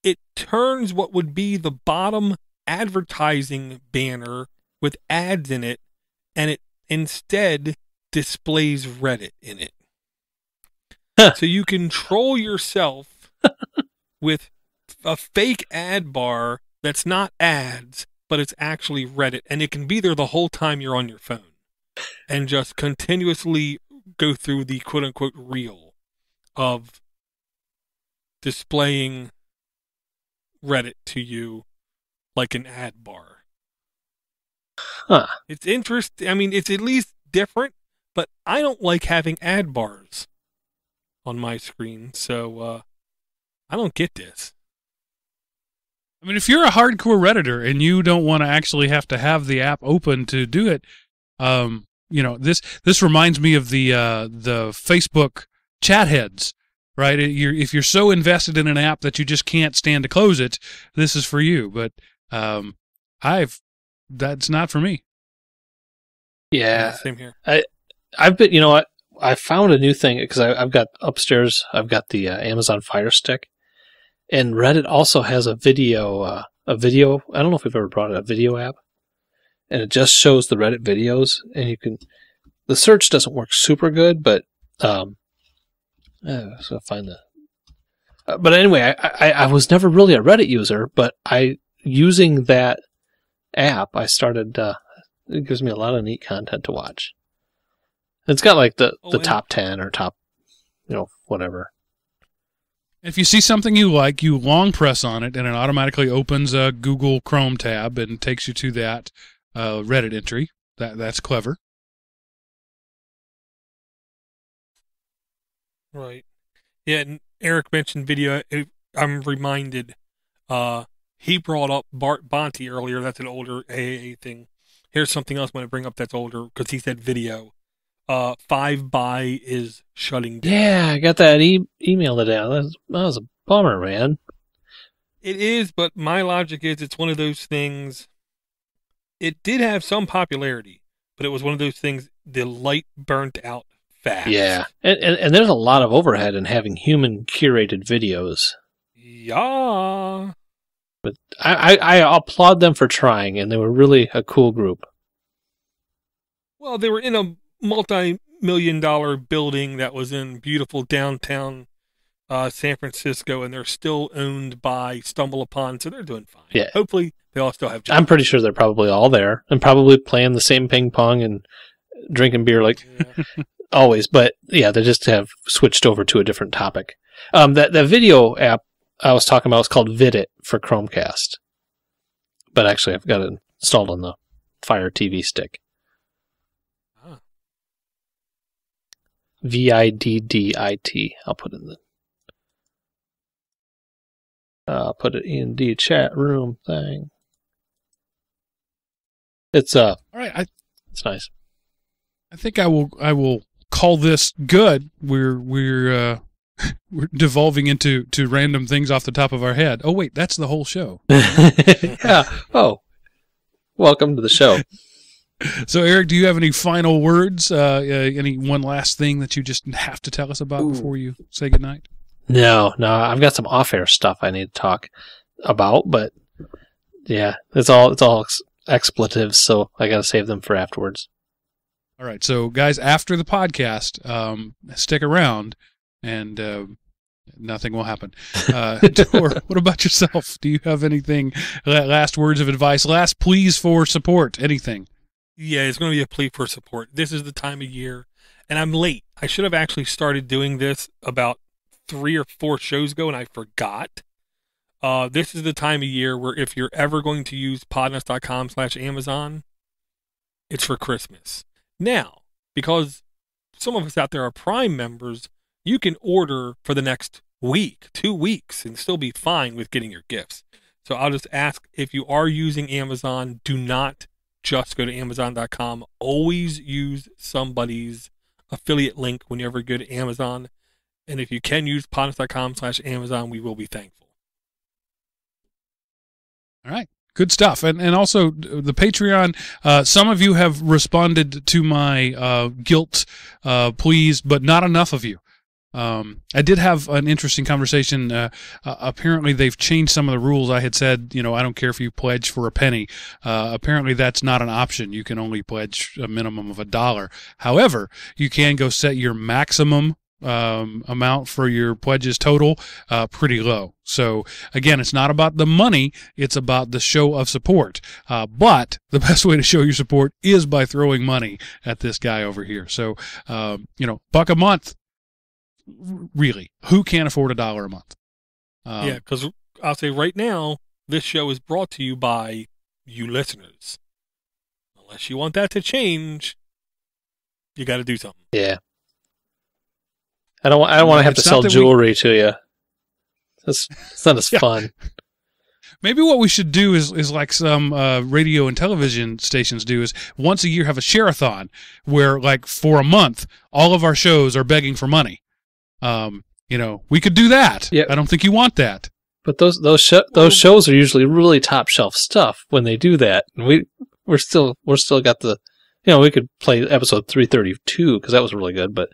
[SPEAKER 3] it turns what would be the bottom advertising banner with ads in it, and it instead displays Reddit in it. so you control yourself with a fake ad bar that's not ads, but it's actually Reddit, and it can be there the whole time you're on your phone, and just continuously go through the quote unquote reel of displaying Reddit to you like an ad bar.
[SPEAKER 2] Huh.
[SPEAKER 3] It's interesting. I mean, it's at least different, but I don't like having ad bars on my screen, so uh, I don't get this.
[SPEAKER 1] I mean, if you're a hardcore redditor and you don't want to actually have to have the app open to do it, um, you know this this reminds me of the uh, the Facebook chat heads, right? You're, if you're so invested in an app that you just can't stand to close it, this is for you. But um, I've that's not for me.
[SPEAKER 2] Yeah,
[SPEAKER 3] same here.
[SPEAKER 2] I I've been. You know what? I found a new thing because I've got upstairs. I've got the uh, Amazon Fire Stick, and Reddit also has a video. Uh, a video. I don't know if we've ever brought it a video app, and it just shows the Reddit videos, and you can. The search doesn't work super good, but um, uh, so find the. Uh, but anyway, I, I I was never really a Reddit user, but I using that app, I started. Uh, it gives me a lot of neat content to watch. It's got like the,
[SPEAKER 3] Oh,
[SPEAKER 2] the top 10 or top, you know, whatever.
[SPEAKER 1] If you see something you like, you long press on it, and it automatically opens a Google Chrome tab and takes you to that uh, Reddit entry. That that's clever.
[SPEAKER 3] Right. Yeah, and Eric mentioned video. I'm reminded. Uh, he brought up Bart Bonte earlier. That's an older AAA thing. Here's something else I'm going to bring up that's older because he said video. Uh, Fiveby is shutting down.
[SPEAKER 2] Yeah, I got that e- email today. That was, that was a bummer, man.
[SPEAKER 3] It is, but my logic is it's one of those things. It did have some popularity, but it was one of those things. The light burnt out fast.
[SPEAKER 2] Yeah. And, and, and there's a lot of overhead in having human curated videos.
[SPEAKER 3] Yeah.
[SPEAKER 2] But I, I, I applaud them for trying, and they were really a cool group.
[SPEAKER 3] Well, they were in a multi-million dollar building that was in beautiful downtown uh, San Francisco, and they're still owned by StumbleUpon, so they're doing fine.
[SPEAKER 2] Yeah.
[SPEAKER 3] Hopefully, they all still have jobs.
[SPEAKER 2] I'm pretty sure they're probably all there and probably playing the same ping pong and drinking beer like
[SPEAKER 3] Yeah.
[SPEAKER 2] always. But yeah, they just have switched over to a different topic. Um, that that video app I was talking about is called Viddit for Chromecast, but actually I've got it installed on the Fire TV stick. V I D D I T. I'll put it in the. Uh, I'll put it in the chat room thing. It's uh,
[SPEAKER 1] All right, I
[SPEAKER 2] it's nice.
[SPEAKER 1] I think I will I will call this good. We're we're uh, we're devolving into to random things off the top of our head. Oh wait, that's the whole show.
[SPEAKER 2] yeah. Oh, welcome to the show.
[SPEAKER 1] So Eric, do you have any final words? Uh, uh, any one last thing that you just have to tell us about
[SPEAKER 2] Ooh.
[SPEAKER 1] before you say goodnight?
[SPEAKER 2] No, no, I've got some off-air stuff I need to talk about, but yeah, it's all it's all ex- expletives, so I got to save them for afterwards.
[SPEAKER 1] All right, so guys, after the podcast, um, stick around, and uh, nothing will happen. Uh, Door, what about yourself? Do you have anything? Last words of advice? Last pleas for support? Anything?
[SPEAKER 3] Yeah, it's going to be a plea for support. This is the time of year, and I'm late. I should have actually started doing this about three or four shows ago, and I forgot. Uh, this is the time of year where if you're ever going to use podnutz.com slash Amazon, it's for Christmas. Now, because some of us out there are Prime members, you can order for the next week, two weeks, and still be fine with getting your gifts. So I'll just ask if you are using Amazon, do not just go to Amazon.com. Always use somebody's affiliate link whenever you go to Amazon. And if you can use podnutz.com slash Amazon, we will be thankful.
[SPEAKER 1] All right. Good stuff. And and also the Patreon, uh, some of you have responded to my uh, guilt uh, pleas, but not enough of you. Um, I did have an interesting conversation. Uh, uh, apparently, they've changed some of the rules. I had said, you know, I don't care if you pledge for a penny. Uh, apparently, that's not an option. You can only pledge a minimum of a dollar. However, you can go set your maximum um, amount for your pledges total uh, pretty low. So again, it's not about the money; it's about the show of support. Uh, but the best way to show your support is by throwing money at this guy over here. So um, you know, buck a month. Really, who can't afford a dollar a month? Um,
[SPEAKER 3] yeah, because I'll say right now, this show is brought to you by you listeners. Unless you want that to change, you got to do something.
[SPEAKER 2] Yeah. I don't. want- I don't want to have to
[SPEAKER 1] It's not
[SPEAKER 2] sell
[SPEAKER 1] that we-
[SPEAKER 2] jewelry to you. That's it's not as
[SPEAKER 1] Yeah.
[SPEAKER 2] fun.
[SPEAKER 1] Maybe what we should do is is like some uh, radio and television stations do is once a year have a share-a-thon where like for a month all of our shows are begging for money. Um, you know, we could do that.
[SPEAKER 2] Yeah.
[SPEAKER 1] I don't think you want that.
[SPEAKER 2] But those those sh- those shows are usually really top shelf stuff when they do that. And we we're still we're still got the you know we could play episode three thirty two because that was really good, but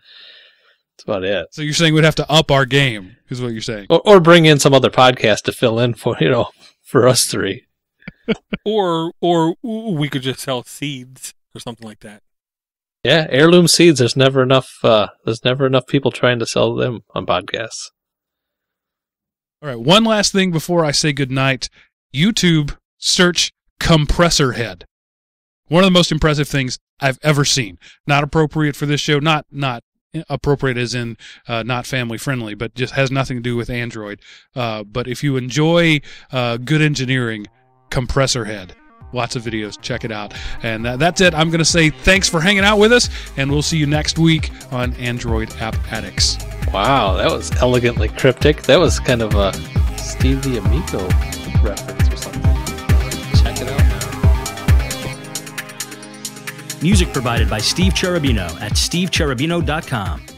[SPEAKER 2] that's about it.
[SPEAKER 1] So you're saying we'd have to up our game, is what you're saying.
[SPEAKER 2] Or, or bring in some other podcast to fill in for you know for us three.
[SPEAKER 3] Or or we could just sell seeds or something like that.
[SPEAKER 2] Yeah, heirloom seeds. There's never enough. Uh, there's never enough people trying to sell them on podcasts.
[SPEAKER 1] All right, one last thing before I say goodnight. YouTube search Compressorhead. One of the most impressive things I've ever seen. Not appropriate for this show, not not appropriate as in uh, not family friendly, but just has nothing to do with Android. Uh, but if you enjoy uh, good engineering, Compressorhead. Lots of videos. Check it out. And that, that's it. I'm going to say thanks for hanging out with us, and we'll see you next week on Android App Addicts.
[SPEAKER 2] Wow, that was elegantly cryptic. That was kind of a Steve the Amigo reference or something. Check it out now.
[SPEAKER 4] Music provided by Steve Cherubino at stevecherubino.com.